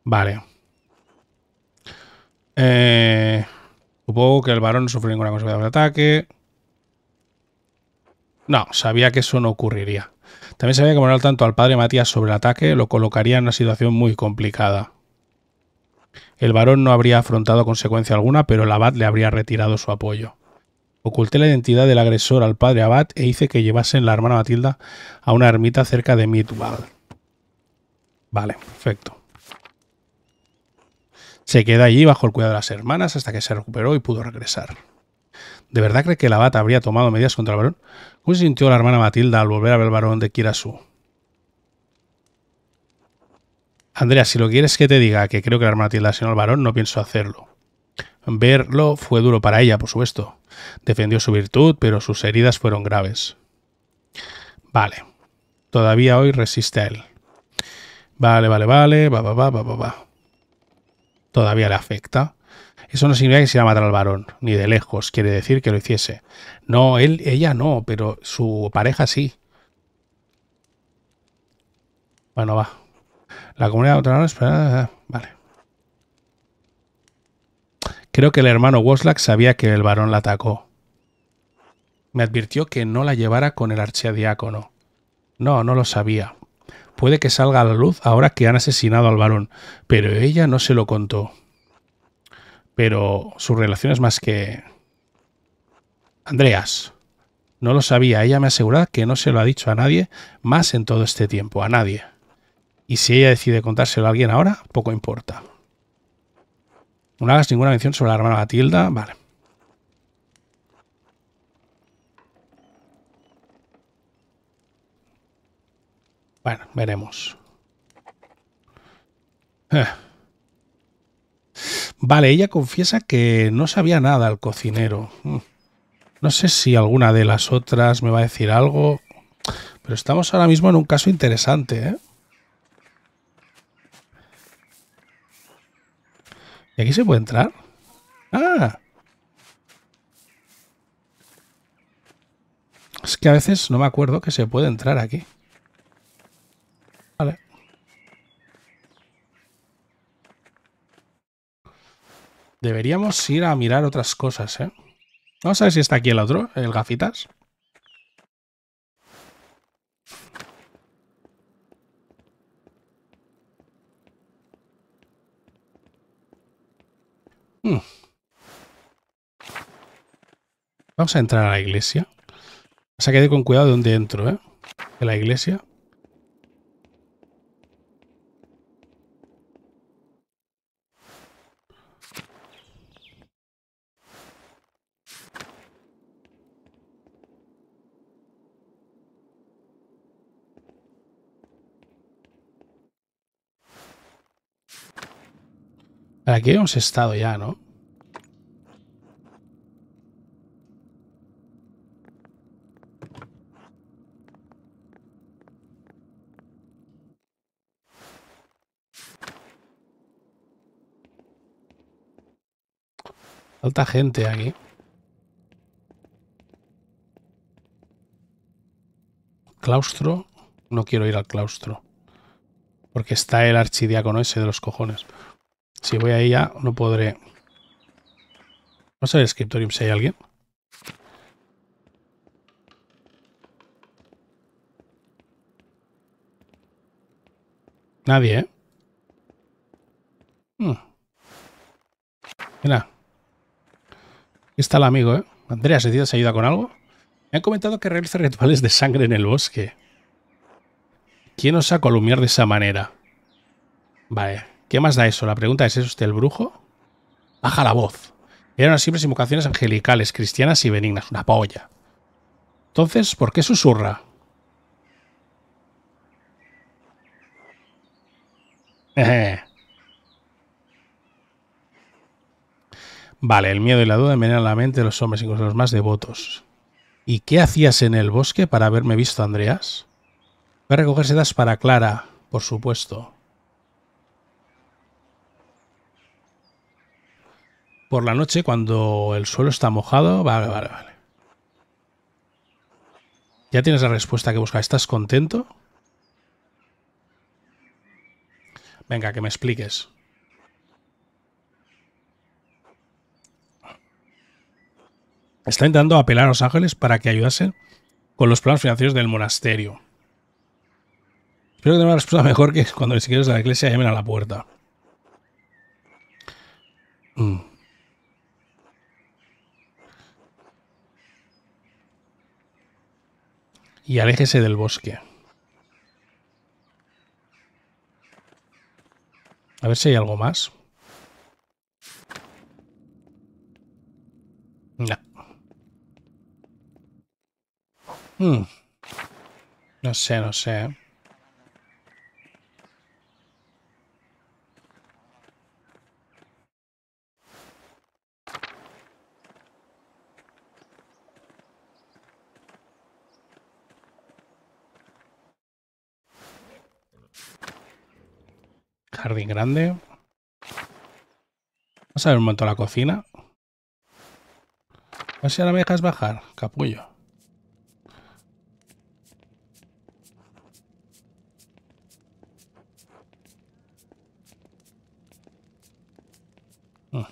Vale. Eh, supongo que el varón no sufrió ninguna consecuencia del ataque. No, sabía que eso no ocurriría. También sabía que morar tanto al padre Matías sobre el ataque lo colocaría en una situación muy complicada. El varón no habría afrontado consecuencia alguna, pero el abad le habría retirado su apoyo. Oculté la identidad del agresor al padre abad e hice que llevasen la hermana Matilda a una ermita cerca de Midwall. Vale, perfecto. Se queda allí bajo el cuidado de las hermanas hasta que se recuperó y pudo regresar. ¿De verdad cree que el abad habría tomado medidas contra el varón? ¿Cómo se sintió la hermana Matilda al volver a ver al varón de Kirasu? Andrea, si lo quieres que te diga que creo que la hermana Matilda sino el varón, no pienso hacerlo. Verlo fue duro para ella, por supuesto. Defendió su virtud, pero sus heridas fueron graves. Vale. todavía hoy resiste a él. Vale, vale, vale, va, va, va, va, va, va. Todavía le afecta. Eso no significa que se matar al varón, ni de lejos, quiere decir que lo hiciese. No, él, ella no, pero su pareja sí. Bueno, va. La comunidad otra Vale. Creo que el hermano Woslak sabía que el varón la atacó. Me advirtió que no la llevara con el archidiácono. No, no lo sabía. Puede que salga a la luz ahora que han asesinado al varón, pero ella no se lo contó. Pero su relación es más que... Andreas. No lo sabía. Ella me asegura que no se lo ha dicho a nadie más en todo este tiempo. A nadie. Y si ella decide contárselo a alguien ahora, poco importa. No hagas ninguna mención sobre la hermana Matilda. Vale. Bueno, veremos. Eh. Vale, ella confiesa que no sabía nada al cocinero. Mm. No sé si alguna de las otras me va a decir algo, pero estamos ahora mismo en un caso interesante, ¿eh? ¿Y aquí se puede entrar? ¡Ah! Es que a veces no me acuerdo que se puede entrar aquí. Deberíamos ir a mirar otras cosas, ¿eh? Vamos a ver si está aquí el otro, el gafitas. Hmm. Vamos a entrar a la iglesia. O sea, quede con cuidado de dónde entro, ¿eh? De la iglesia. Aquí hemos estado ya, ¿no? Falta gente aquí. Claustro. No quiero ir al claustro. Porque está el archidiácono ese de los cojones. Si voy ahí ya no podré... Vamos a ver el scriptorium si hay alguien. Nadie, ¿eh? Hmm. Mira. Aquí está el amigo, ¿eh? Andrea, ¿necesitas ayuda con algo? Me han comentado que realiza rituales de sangre en el bosque. ¿Quién os ha columiar de esa manera? Vale. ¿Qué más da eso? La pregunta es, ¿es usted el brujo? Baja la voz. Eran unas simples invocaciones angelicales, cristianas y benignas. Una polla. Entonces, ¿por qué susurra? Vale, el miedo y la duda envenenan la mente de los hombres, incluso los más devotos. ¿Y qué hacías en el bosque para haberme visto, Andreas? Voy a recoger sedas para Clara, por supuesto. Por la noche cuando el suelo está mojado. Vale, vale, vale. Ya tienes la respuesta que buscas. ¿Estás contento? Venga, que me expliques. Está intentando apelar a los ángeles para que ayudasen con los planes financieros del monasterio. Espero que tenga una respuesta mejor que cuando ni siquiera de la iglesia llamen a la puerta. Mm. Y aléjese del bosque. A ver si hay algo más. No. Hmm. No sé, no sé. Jardín grande. Vamos a ver un momento la cocina. A ver si ahora me dejas bajar, capullo. Mm.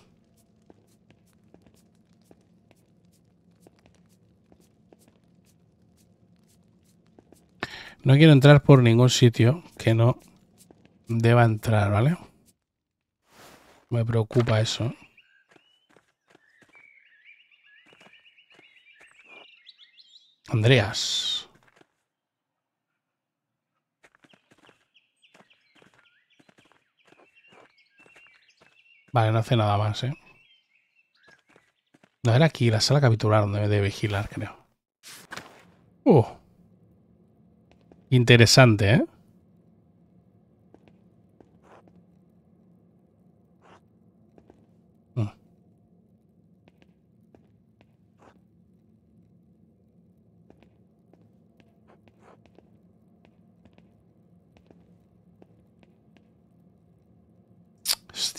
No quiero entrar por ningún sitio que no deba entrar, ¿vale? Me preocupa eso. Andreas. Vale, no hace nada más, ¿eh? No, era aquí, la sala capitular donde me debe vigilar, creo. Uh. Interesante, ¿eh? Mm.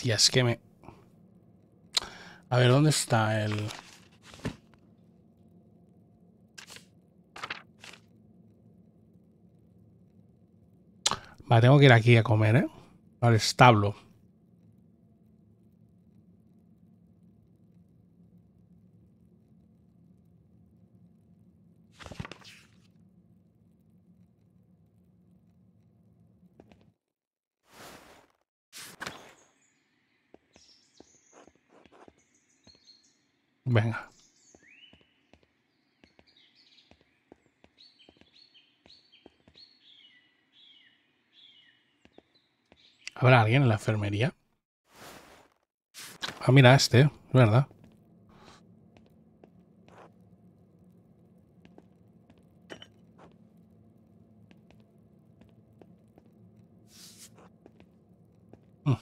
Hostia, es que me... A ver, ¿dónde está el...? Vale, tengo que ir aquí a comer, ¿eh? Al establo. Venga. ¿Habrá alguien en la enfermería? Ah, mira este, es verdad. Mm.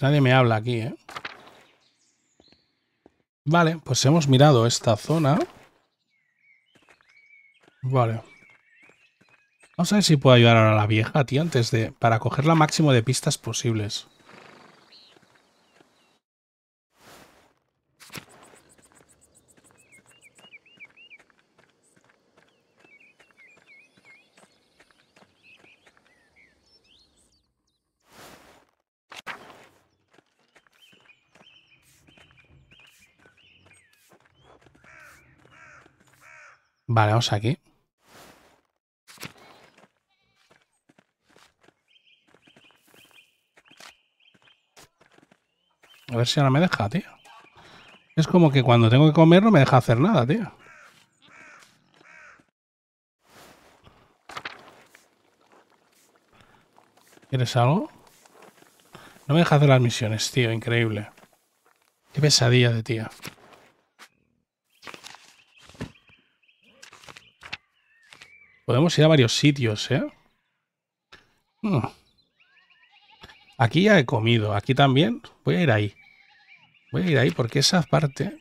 Nadie me habla aquí, ¿eh? Vale, pues hemos mirado esta zona. Vale. Vamos a ver si puedo ayudar a la vieja, tío, antes de... Para coger la máximo de pistas posibles. Vale, vamos aquí. A ver si ahora me deja, tío. Es como que cuando tengo que comer no me deja hacer nada, tío. ¿Quieres algo? No me deja hacer las misiones, tío. Increíble. Qué pesadilla de tío. Podemos ir a varios sitios, ¿eh? Hmm. Aquí ya he comido. Aquí también. Voy a ir ahí. Voy a ir ahí porque esa parte...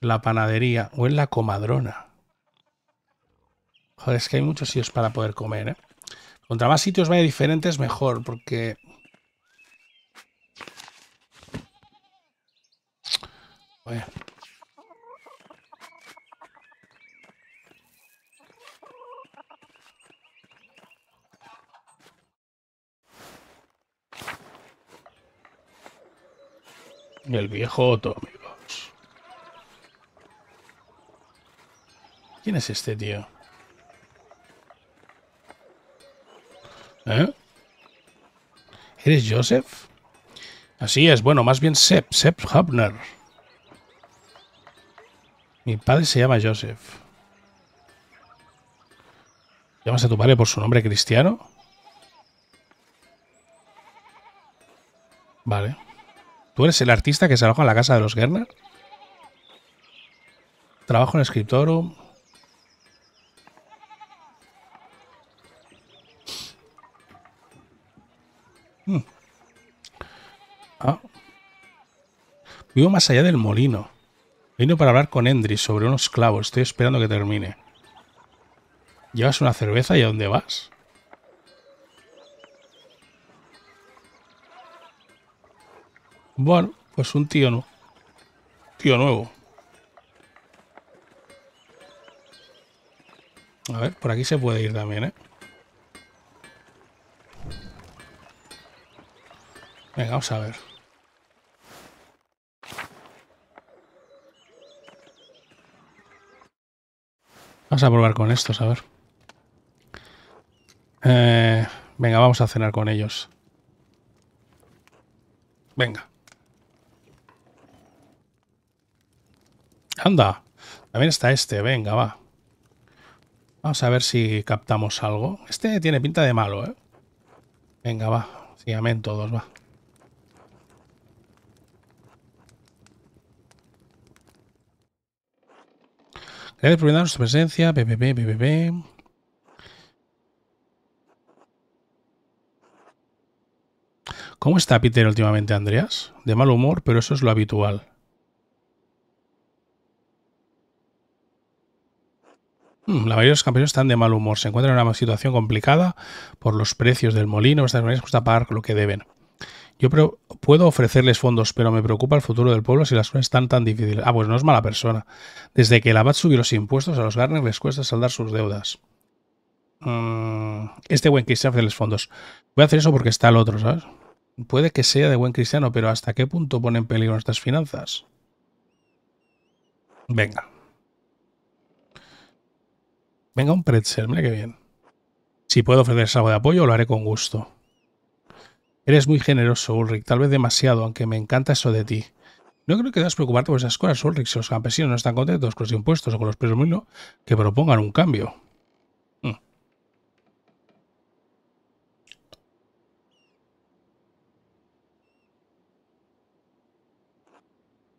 La panadería o en la comadrona. Joder, es que hay muchos sitios para poder comer, ¿eh? Contra más sitios vaya diferentes, mejor, porque... El viejo Otto, amigos. ¿Quién es este tío? ¿Eh? ¿Eres Joseph? Así es, bueno, más bien Sepp, Sepp Hubner. Mi padre se llama Joseph. ¿Llamas a tu padre por su nombre cristiano? Vale. ¿Tú eres el artista que se aloja en la casa de los Gerner? Trabajo en escritorio. Hmm. Ah. Vivo más allá del molino. Vino para hablar con Endry sobre unos clavos. Estoy esperando que termine. ¿Llevas una cerveza y a dónde vas? Bueno, pues un tío no. Tío nuevo. A ver, por aquí se puede ir también, ¿eh? Venga, vamos a ver. Vamos a probar con estos, a ver. Eh, venga, vamos a cenar con ellos. Venga. Anda. También está este. Venga, va. Vamos a ver si captamos algo. Este tiene pinta de malo, ¿eh? Venga, va. Sígame en todos, va. Gracias por tu presencia. BBB, BBB. ¿Cómo está Peter últimamente, Andreas? De mal humor, pero eso es lo habitual. La mayoría de los campeones están de mal humor. Se encuentran en una situación complicada por los precios del molino. Estas maneras cuesta pagar lo que deben. Yo puedo ofrecerles fondos, pero me preocupa el futuro del pueblo si las cosas están tan difíciles. Ah, pues no es mala persona. Desde que el abad subió los impuestos, a los Garner les cuesta saldar sus deudas. Mm, este buen cristiano ofrecerles fondos. Voy a hacer eso porque está el otro, ¿sabes? Puede que sea de buen cristiano, pero ¿hasta qué punto pone en peligro nuestras finanzas? Venga. Venga un pretzel, mira qué bien. Si puedo ofrecerles algo de apoyo, lo haré con gusto. Eres muy generoso, Ulrich, tal vez demasiado, aunque me encanta eso de ti. No creo que debas preocuparte por esas cosas, Ulrich, si los campesinos no están contentos con los impuestos o con los precios que propongan un cambio. Hmm.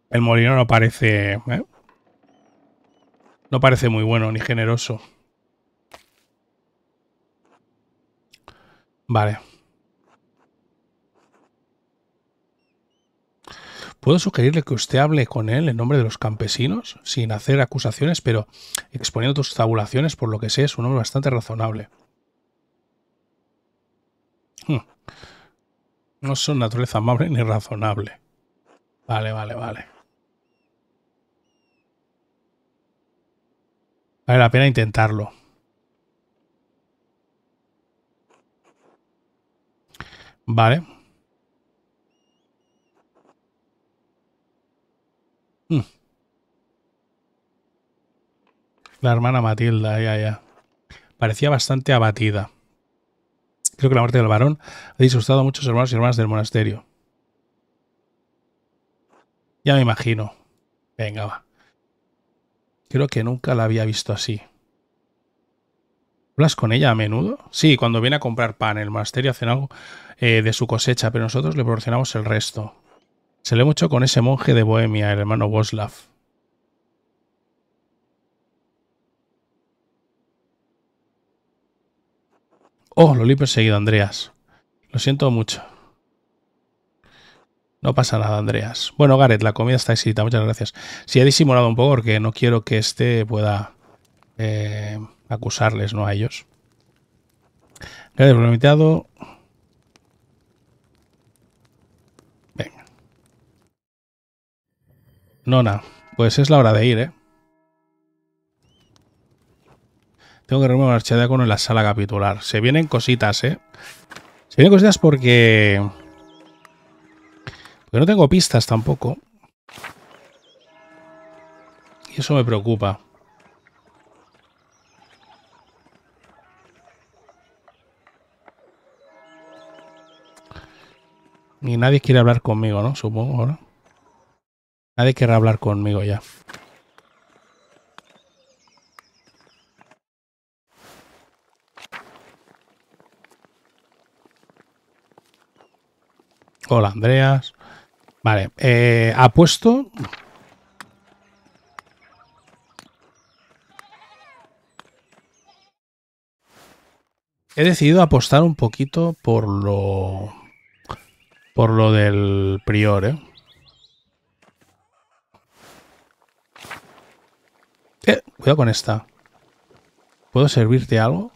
El molino no parece... ¿eh? No parece muy bueno ni generoso. Vale. ¿Puedo sugerirle que usted hable con él en nombre de los campesinos, sin hacer acusaciones, pero exponiendo tus tabulaciones, por lo que sé, es un hombre bastante razonable? Hmm. No son naturaleza amable ni razonable. Vale, vale, vale. Vale la pena intentarlo. Vale. Hmm. La hermana Matilda, ya, ya. Parecía bastante abatida. Creo que la muerte del varón ha disgustado a muchos hermanos y hermanas del monasterio. Ya me imagino. Venga, va. Creo que nunca la había visto así. ¿Hablas con ella a menudo? Sí, cuando viene a comprar pan. El monasterio hacen algo eh, de su cosecha, pero nosotros le proporcionamos el resto. Se lee mucho con ese monje de Bohemia, el hermano Boslav. Oh, lo he perseguido, Andreas. Lo siento mucho. No pasa nada, Andreas. Bueno, Gareth, la comida está exquisita. Muchas gracias. Sí, he disimulado un poco porque no quiero que este pueda eh, acusarles, ¿no? A ellos. Gareth, lo invitado. Nona, pues es la hora de ir, ¿eh? Tengo que reunir un archidiácono en la sala capitular. Se vienen cositas, ¿eh? Se vienen cositas porque... Porque no tengo pistas tampoco. Y eso me preocupa. Y nadie quiere hablar conmigo, ¿no? Supongo, ¿no? Nadie querrá hablar conmigo ya. Hola, Andreas. Vale, eh, apuesto... He decidido apostar un poquito por lo... Por lo del prior, ¿eh? Eh, cuidado con esta. ¿Puedo servirte algo?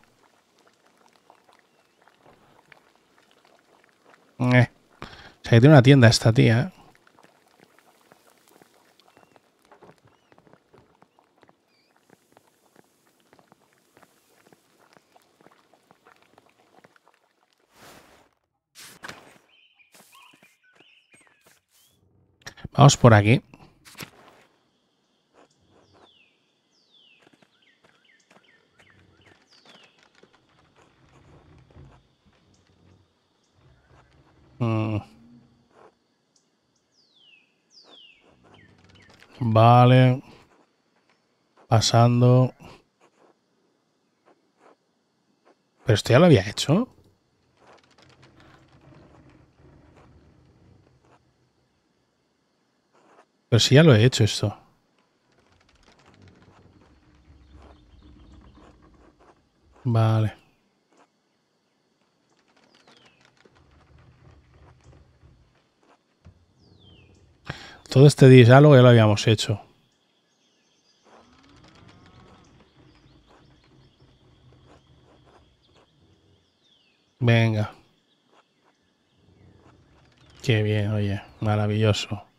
Eh. O sea, que tiene una tienda esta tía. ¿eh? Vamos por aquí. Mm. Vale. Pasando. Pero esto ya lo había hecho. Pero si ya lo he hecho esto. Vale. Todo este diálogo ya lo habíamos hecho. Venga. Qué bien, oye. Maravilloso.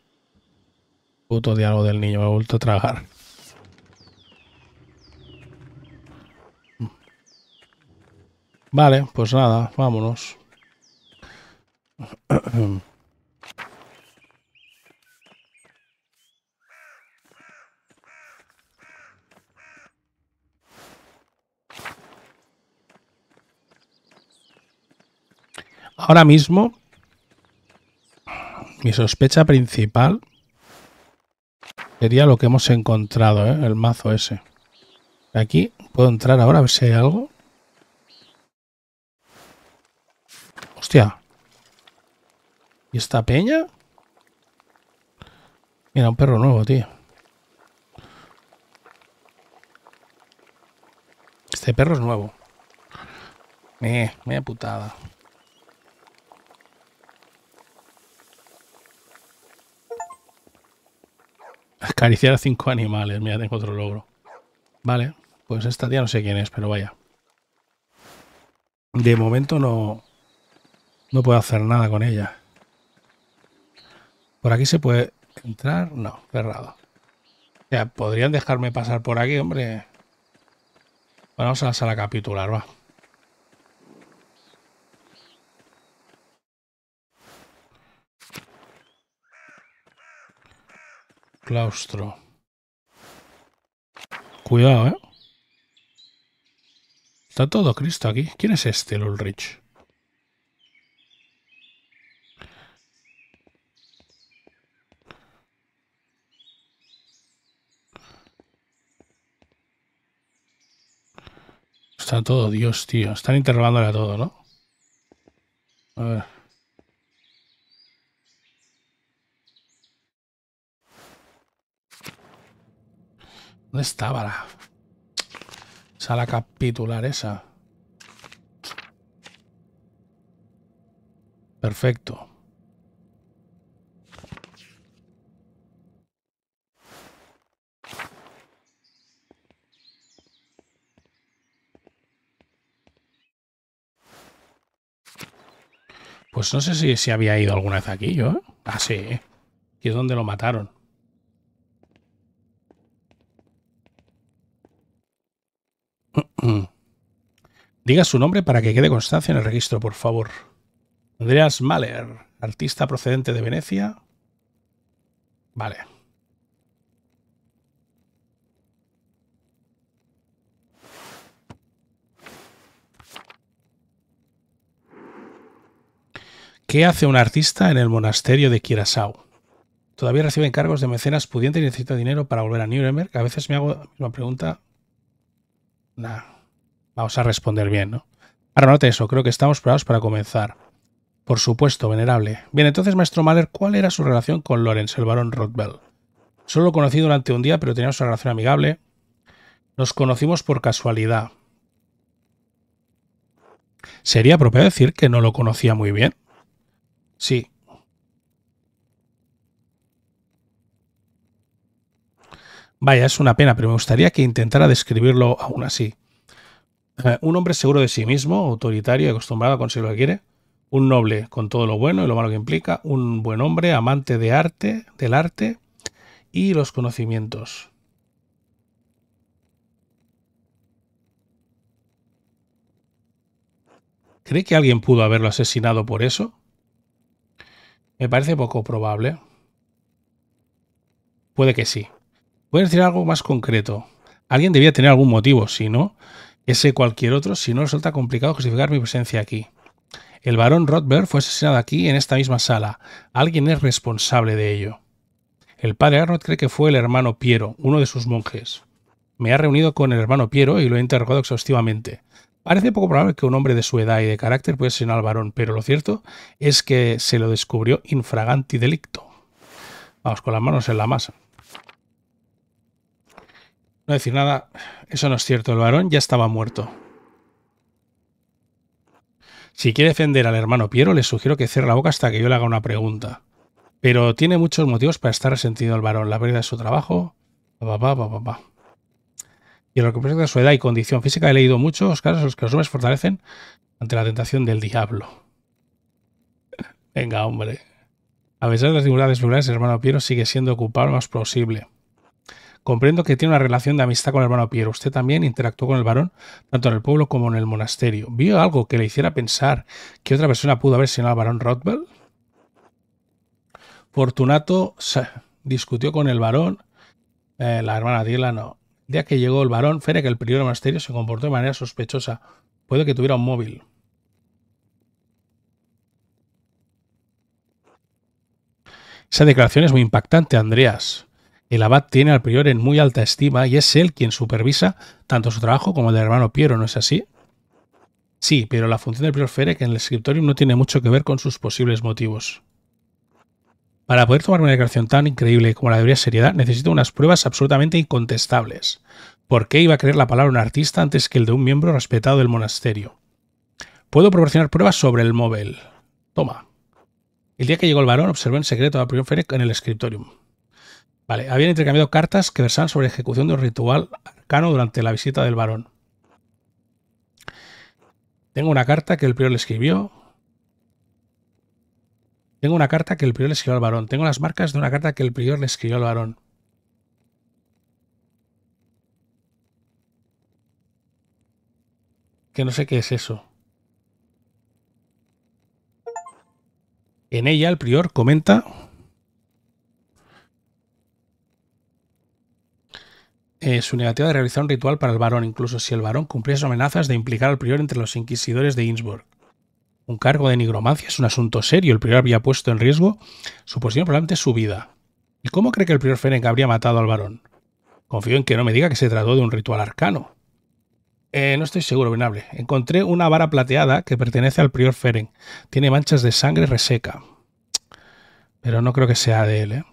Puto diálogo del niño, me ha vuelto a tragar. Vale, pues nada, vámonos. Ahora mismo, mi sospecha principal sería lo que hemos encontrado, ¿eh? el mazo ese. Aquí puedo entrar ahora a ver si hay algo. Hostia. ¿Y esta peña? Mira, un perro nuevo, tío. Este perro es nuevo. Eh, me putada. Acariciar a cinco animales. Mira, tengo otro logro. Vale, pues esta tía no sé quién es, pero vaya. De momento no, no puedo hacer nada con ella. ¿Por aquí se puede entrar? No, cerrado. Ya, podrían dejarme pasar por aquí, hombre. Bueno, vamos a la sala capitular, va. Claustro. Cuidado, ¿eh? Está todo Cristo aquí. ¿Quién es este, el Ulrich? Está todo Dios, tío. Están interrogándole a todo, ¿no? A ver. ¿Dónde estaba la sala capitular esa? Perfecto. Pues no sé si, si había ido alguna vez aquí yo. ¿eh? Ah, sí. Aquí es donde lo mataron. Diga su nombre para que quede constancia en el registro, por favor. Andreas Mahler, artista procedente de Venecia. Vale. ¿Qué hace un artista en el monasterio de Kirasau? Todavía recibe encargos de mecenas pudientes y necesita dinero para volver a Nuremberg. A veces me hago la misma pregunta. Nah, vamos a responder bien, ¿no? Ahora note eso, creo que estamos preparados para comenzar. Por supuesto, venerable. Bien, entonces, maestro Mahler, ¿cuál era su relación con Lorenz, el barón Rothbell? Solo lo conocí durante un día, pero teníamos una relación amigable. Nos conocimos por casualidad. ¿Sería propio decir que no lo conocía muy bien? Sí. Vaya, es una pena, pero me gustaría que intentara describirlo aún así. Un hombre seguro de sí mismo, autoritario y acostumbrado a conseguir lo que quiere. Un noble con todo lo bueno y lo malo que implica. Un buen hombre, amante de arte, del arte y los conocimientos. ¿Cree que alguien pudo haberlo asesinado por eso? Me parece poco probable. Puede que sí. Puede decir algo más concreto. Alguien debía tener algún motivo, si no, ese cualquier otro, si no resulta complicado justificar mi presencia aquí. El barón Rothberg fue asesinado aquí en esta misma sala. Alguien es responsable de ello. El padre Arnold cree que fue el hermano Piero, uno de sus monjes. Me ha reunido con el hermano Piero y lo he interrogado exhaustivamente. Parece poco probable que un hombre de su edad y de carácter pudiese asesinar al varón, pero lo cierto es que se lo descubrió infraganti delicto. Vamos, con las manos en la masa. No decir nada, eso no es cierto, el varón ya estaba muerto. Si quiere defender al hermano Piero, le sugiero que cierre la boca hasta que yo le haga una pregunta. Pero tiene muchos motivos para estar resentido el varón, la pérdida de su trabajo, papá, papá, papá. Y lo que respecta su edad y condición física, he leído muchos casos en los que los hombres fortalecen ante la tentación del diablo. Venga, hombre. A pesar de las dificultades el hermano Piero sigue siendo lo más plausible. Comprendo que tiene una relación de amistad con el hermano Piero. Usted también interactuó con el varón, tanto en el pueblo como en el monasterio. ¿Vio algo que le hiciera pensar que otra persona pudo haber sido el varón Rothwell? Fortunato discutió con el varón. Eh, la hermana Tila no. Día que llegó el varón, que el prior del monasterio, se comportó de manera sospechosa. Puede que tuviera un móvil. Esa declaración es muy impactante, Andreas. El abad tiene al prior en muy alta estima y es él quien supervisa tanto su trabajo como el del hermano Piero, ¿no es así? Sí, pero la función del prior Ferek en el escritorio no tiene mucho que ver con sus posibles motivos. Para poder tomar una declaración tan increíble como la debería seriedad, necesito unas pruebas absolutamente incontestables. ¿Por qué iba a creer la palabra un artista antes que el de un miembro respetado del monasterio? Puedo proporcionar pruebas sobre el móvil. Toma. El día que llegó el varón, observó en secreto a Prior Ferek en el escritorium. Vale, habían intercambiado cartas que versaban sobre ejecución de un ritual arcano durante la visita del varón. Tengo una carta que el prior le escribió, tengo una carta que el prior le escribió al varón. Tengo las marcas de una carta que el prior le escribió al varón. Que no sé qué es eso. En ella el prior comenta eh, su negativa de realizar un ritual para el varón, incluso si el varón cumpliese amenazas de implicar al prior entre los inquisidores de Innsbruck. Un cargo de nigromancia es un asunto serio. El prior había puesto en riesgo su posición, probablemente su vida. ¿Y cómo cree que el prior Ferenc habría matado al varón? Confío en que no me diga que se trató de un ritual arcano. Eh, no estoy seguro, venable. Encontré una vara plateada que pertenece al prior Ferenc. Tiene manchas de sangre reseca. Pero no creo que sea de él, ¿eh?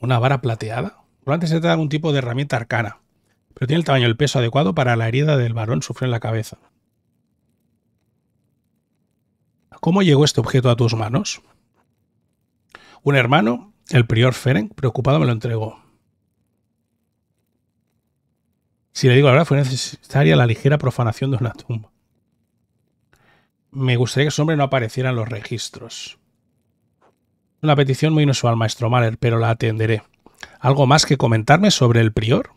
¿Una vara plateada? Probablemente se trata de algún tipo de herramienta arcana pero tiene el tamaño y el peso adecuado para la herida del varón sufrió en la cabeza. ¿Cómo llegó este objeto a tus manos? Un hermano, el prior Ferenc, preocupado me lo entregó. Si le digo la verdad, fue necesaria la ligera profanación de una tumba. Me gustaría que su nombre no apareciera en los registros. Una petición muy inusual, maestro Mahler, pero la atenderé. ¿Algo más que comentarme sobre el prior?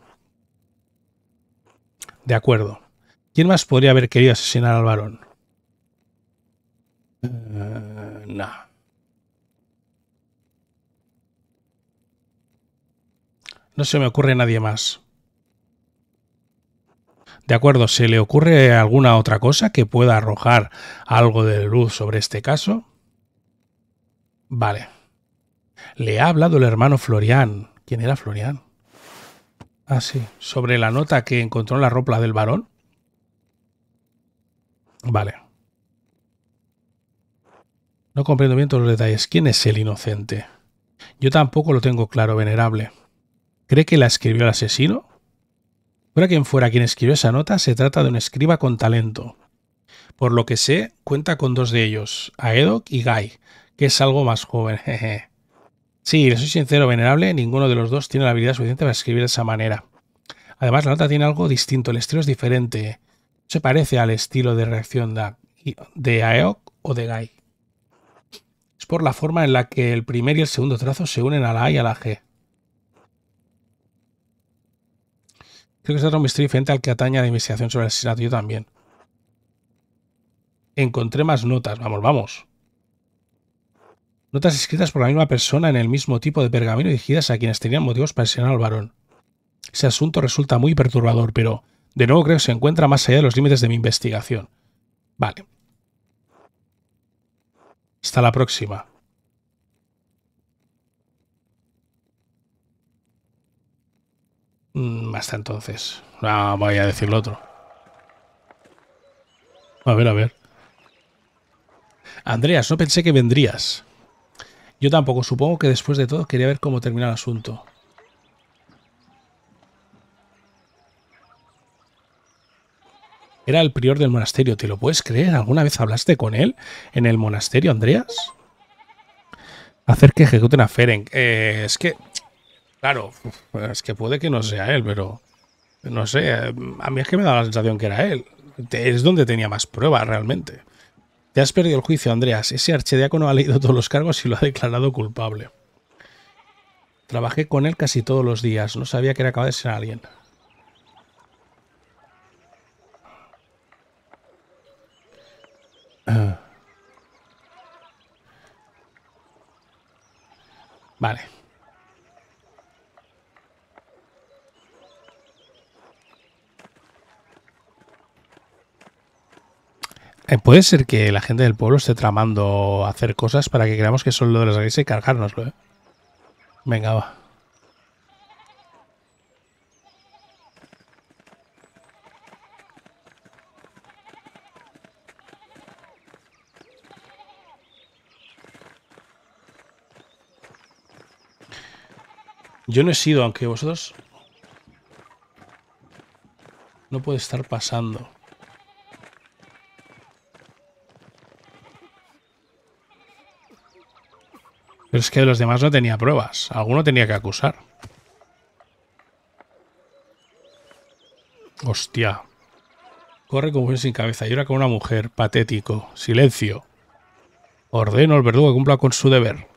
De acuerdo. ¿Quién más podría haber querido asesinar al varón? Eh, no. No se me ocurre nadie más. De acuerdo, ¿se le ocurre alguna otra cosa que pueda arrojar algo de luz sobre este caso? Vale. Le ha hablado el hermano Florian. ¿Quién era Florian? Ah, sí. Sobre la nota que encontró en la ropa del varón. Vale. No comprendo bien todos los detalles. ¿Quién es el inocente? Yo tampoco lo tengo claro, venerable. ¿Cree que la escribió el asesino? Fuera quien fuera quien escribió esa nota, se trata de un escriba con talento. Por lo que sé, cuenta con dos de ellos, Aedoc y Guy, que es algo más joven. Sí, le soy sincero, venerable, ninguno de los dos tiene la habilidad suficiente para escribir de esa manera. Además, la nota tiene algo distinto, el estilo es diferente. Se parece al estilo de reacción de, de Aeok o de Guy. Es por la forma en la que el primer y el segundo trazo se unen a la A y a la G. Creo que es otro misterio diferente al que atañe a la investigación sobre el asesinato. Yo también. Encontré más notas. Vamos, vamos. Notas escritas por la misma persona en el mismo tipo de pergamino dirigidas a quienes tenían motivos para presionar al varón. Ese asunto resulta muy perturbador, pero de nuevo creo que se encuentra más allá de los límites de mi investigación. Vale. Hasta la próxima. Mm, hasta entonces. No, voy a decir lo otro. A ver, a ver. Andreas, no pensé que vendrías. Yo tampoco, supongo que después de todo quería ver cómo termina el asunto. Era el prior del monasterio, ¿te lo puedes creer? ¿Alguna vez hablaste con él en el monasterio, Andreas? Hacer que ejecuten a Ferenc. Eh, es que, claro, es que puede que no sea él, pero no sé, a mí es que me da la sensación que era él. Es donde tenía más pruebas realmente. Te has perdido el juicio, Andreas. Ese archediácono ha leído todos los cargos y lo ha declarado culpable. Trabajé con él casi todos los días. No sabía que era capaz de ser alguien. Vale. Eh, puede ser que la gente del pueblo esté tramando hacer cosas para que creamos que son lo de las iglesias y cargárnoslo, ¿eh? Venga, va. Yo no he sido, aunque vosotros... No puede estar pasando. Pero es que de los demás no tenía pruebas. Alguno tenía que acusar. Hostia. Corre como un sin cabeza. Llora como una mujer. Patético. Silencio. Ordeno al verdugo que cumpla con su deber.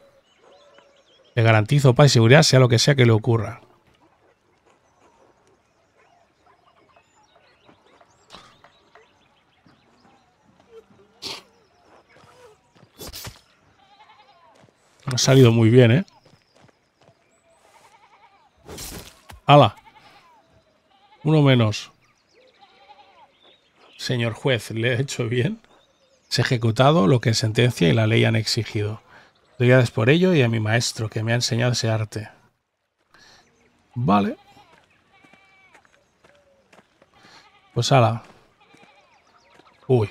Le garantizo paz y seguridad sea lo que sea que le ocurra. Ha salido muy bien, ¿eh? ¡Hala! Uno menos. Señor juez, ¿le he hecho bien? Se ha ejecutado lo que sentencia y la ley han exigido. Doy gracias por ello y a mi maestro que me ha enseñado ese arte. Vale. Pues hala. Uy.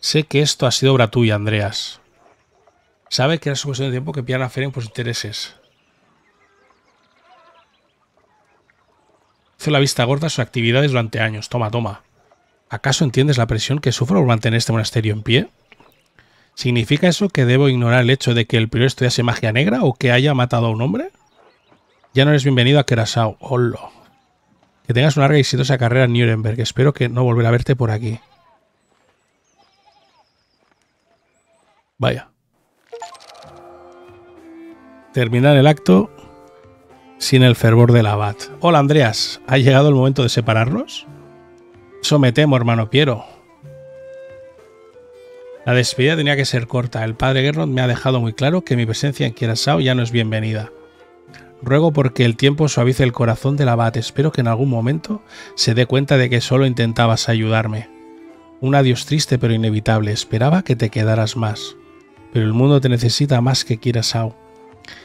Sé que esto ha sido obra tuya, Andreas. Sabe que era su cuestión de tiempo que pillan a Feren por sus intereses. Hizo la vista gorda a sus actividades durante años. Toma, toma. ¿Acaso entiendes la presión que sufro por mantener este monasterio en pie? ¿Significa eso que debo ignorar el hecho de que el prior estudiase magia negra o que haya matado a un hombre? Ya no eres bienvenido a Kerasau. Holo. Que tengas una larga y exitosa carrera en Nuremberg. Espero que no volverá a verte por aquí. Vaya terminar el acto sin el fervor del abad. Hola Andreas, ¿ha llegado el momento de separarnos? Eso me temo, hermano Piero. La despedida tenía que ser corta. El padre Gernot me ha dejado muy claro que mi presencia en Kierasao ya no es bienvenida. Ruego porque el tiempo suavice el corazón del abad. Espero que en algún momento se dé cuenta de que solo intentabas ayudarme. Un adiós triste pero inevitable. Esperaba que te quedaras más. Pero el mundo te necesita más que Kierasao.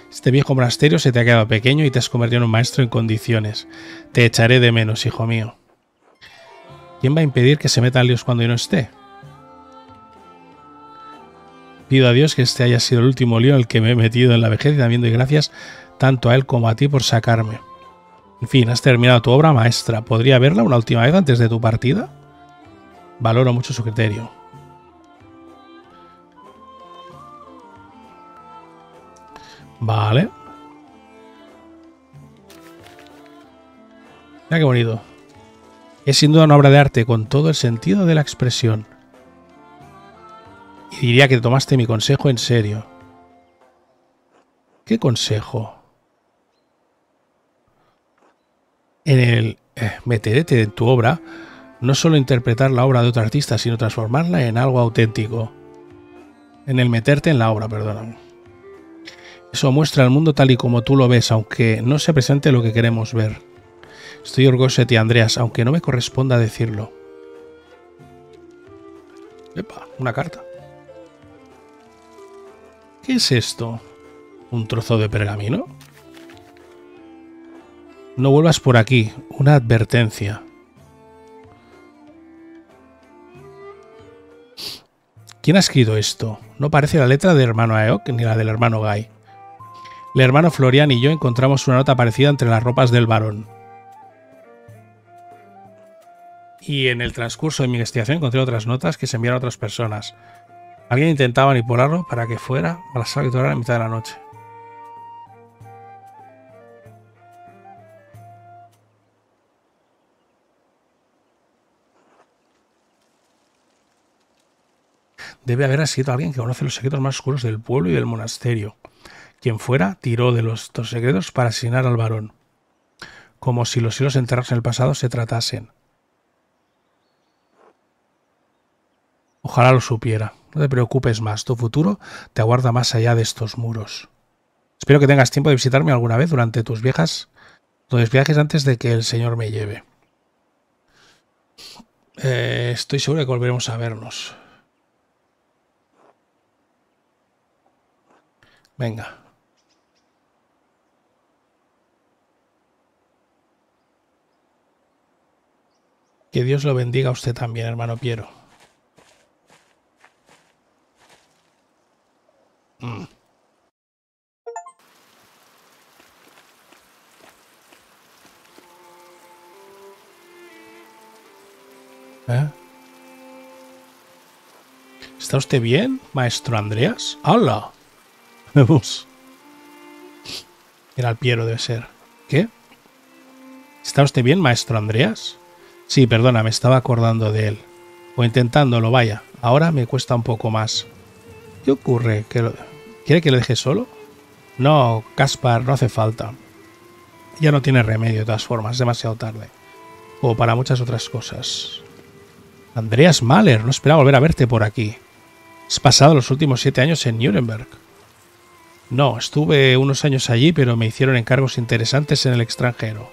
Este viejo monasterio se te ha quedado pequeño y te has convertido en un maestro en condiciones. Te echaré de menos, hijo mío. ¿Quién va a impedir que se meta líos cuando yo no esté? Pido a Dios que este haya sido el último lío el que me he metido en la vejez y también doy gracias tanto a él como a ti por sacarme. En fin, has terminado tu obra maestra. ¿Podría verla una última vez antes de tu partida? Valoro mucho su criterio. Vale. Mira qué bonito. Es sin duda una obra de arte con todo el sentido de la expresión. Y diría que tomaste mi consejo en serio. ¿Qué consejo? En el eh, meterete en tu obra, no solo interpretar la obra de otro artista, sino transformarla en algo auténtico. En el meterte en la obra, perdón. Eso muestra el mundo tal y como tú lo ves, aunque no se presente lo que queremos ver. Estoy orgulloso de ti, Andreas, aunque no me corresponda decirlo. Epa, una carta. ¿Qué es esto? ¿Un trozo de pergamino? No vuelvas por aquí. Una advertencia. ¿Quién ha escrito esto? No parece la letra del hermano Aeok ni la del hermano Guy. El hermano Florian y yo encontramos una nota parecida entre las ropas del varón. Y en el transcurso de mi investigación encontré otras notas que se enviaron a otras personas. Alguien intentaba manipularlo para que fuera a la sala a la mitad de la noche. Debe haber sido alguien que conoce los secretos más oscuros del pueblo y del monasterio. Quien fuera, tiró de los dos secretos para asesinar al varón. Como si los hilos enterrados en el pasado se tratasen. Ojalá lo supiera. No te preocupes más, tu futuro te aguarda más allá de estos muros. Espero que tengas tiempo de visitarme alguna vez durante tus viejas, tus viajes antes de que el Señor me lleve. Eh, estoy seguro de que volveremos a vernos. Venga. Que Dios lo bendiga a usted también, hermano Piero. Mm. ¿Eh? ¿Está usted bien, maestro Andreas? ¡Hala! Vamos. Era el Piero, debe ser. ¿Qué? ¿Está usted bien, maestro Andreas? Sí, perdona, me estaba acordando de él. O intentándolo, vaya. Ahora me cuesta un poco más. ¿Qué ocurre? ¿Quiere que le deje solo? No, Caspar, no hace falta. Ya no tiene remedio de todas formas, es demasiado tarde. O para muchas otras cosas. Andreas Mahler, no esperaba volver a verte por aquí. Has pasado los últimos siete años en Nuremberg. No, estuve unos años allí, pero me hicieron encargos interesantes en el extranjero.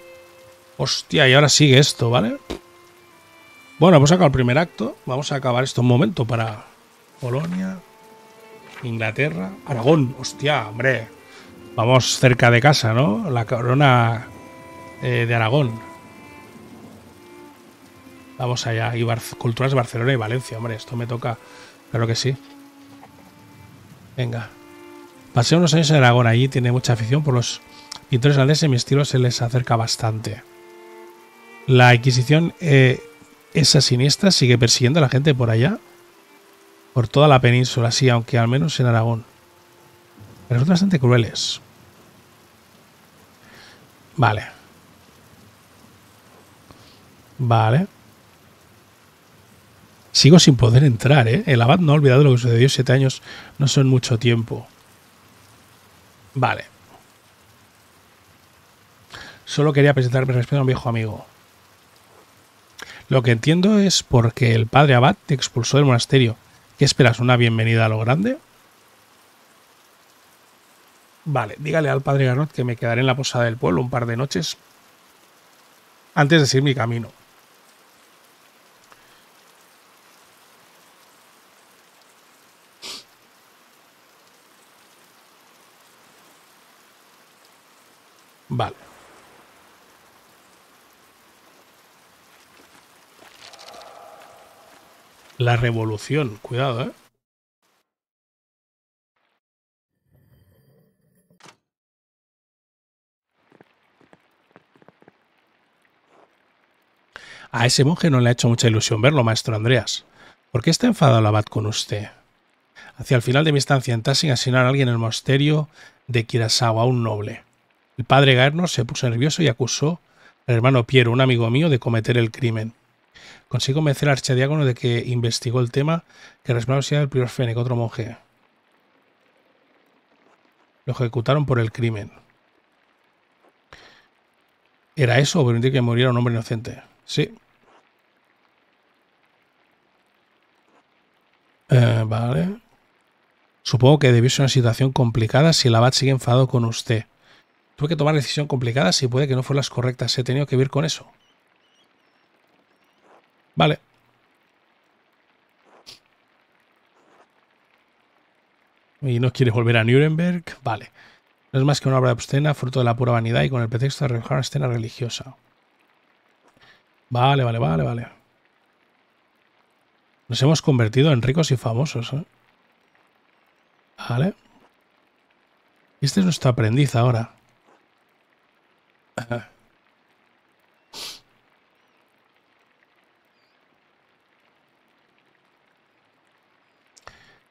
Hostia, y ahora sigue esto, ¿vale? Bueno, hemos acabado el primer acto. Vamos a acabar esto un momento para Polonia. Inglaterra, Aragón, hostia, hombre. Vamos cerca de casa, ¿no? La corona eh, de Aragón. Vamos allá. Y culturas Barcelona y Valencia, hombre. Esto me toca. Claro que sí. Venga. Pasé unos años en Aragón. Allí tiene mucha afición por los pintores holandeses. Mi estilo se les acerca bastante. La Inquisición, eh, esa siniestra, sigue persiguiendo a la gente por allá por toda la península, sí, aunque al menos en Aragón. Pero son bastante crueles. Vale. Vale. Sigo sin poder entrar, ¿eh? El abad no ha olvidado lo que sucedió siete años. No son mucho tiempo. Vale. Solo quería presentarme respeto a un viejo amigo. Lo que entiendo es porque el padre abad te expulsó del monasterio ¿Qué esperas? ¿Una bienvenida a lo grande? Vale, dígale al padre Garnot que me quedaré en la posada del pueblo un par de noches antes de seguir mi camino. Vale. La revolución, cuidado, ¿eh? A ese monje no le ha hecho mucha ilusión verlo, maestro Andreas. ¿Por qué está enfadado el abad con usted? Hacia el final de mi estancia en Tassing asignaron a alguien en el monasterio de Kirasawa, un noble. El padre Gaerno se puso nervioso y acusó al hermano Piero, un amigo mío, de cometer el crimen. Consigo convencer al archidiácono de que investigó el tema, que responsable el prior Fennec, otro monje. Lo ejecutaron por el crimen. ¿Era eso o permitir que muriera un hombre inocente? Sí. Eh, vale. Supongo que debió ser una situación complicada si el abad sigue enfadado con usted. Tuve que tomar decisión complicada si puede que no fueran las correctas. He tenido que vivir con eso. Vale. Y no quieres volver a Nuremberg. Vale. No es más que una obra obscena, fruto de la pura vanidad y con el pretexto de rebajar una escena religiosa. Vale, vale, vale, vale. Nos hemos convertido en ricos y famosos, ¿eh? Vale. Este es nuestro aprendiz ahora.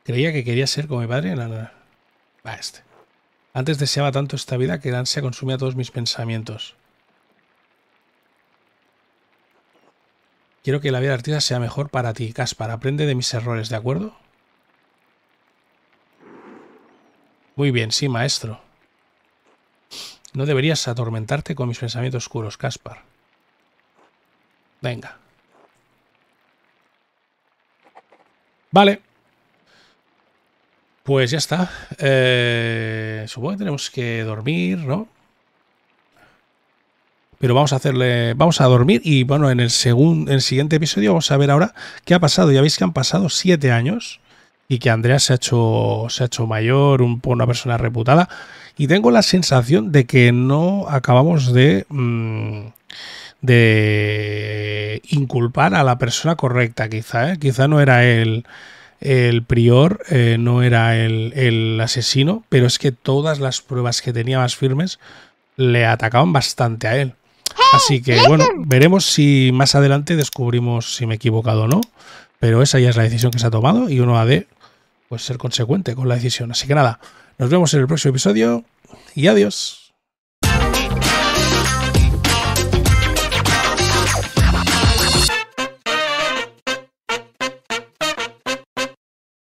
Creía que quería ser como mi padre. No, no. Va este. Antes deseaba tanto esta vida que la ansia consumía todos mis pensamientos. Quiero que la vida artista sea mejor para ti, Caspar. Aprende de mis errores, ¿de acuerdo? Muy bien, sí, maestro. No deberías atormentarte con mis pensamientos oscuros, Caspar. Venga. Vale. Pues ya está. Eh, supongo que tenemos que dormir, ¿no? Pero vamos a hacerle. Vamos a dormir. Y bueno, en el, en el siguiente episodio vamos a ver ahora qué ha pasado. Ya veis que han pasado siete años. Y que Andrea se ha hecho. se ha hecho mayor, un, una persona reputada. Y tengo la sensación de que no acabamos de. Mm, de inculpar a la persona correcta, quizá, ¿eh? Quizá no era él prior eh, no era el, asesino, pero es que todas las pruebas que tenía más firmes le atacaban bastante a él. Así que bueno, veremos si más adelante descubrimos si me he equivocado o no. Pero esa ya es la decisión que se ha tomado y uno ha de pues, ser consecuente con la decisión. Así que nada, nos vemos en el próximo episodio y adiós.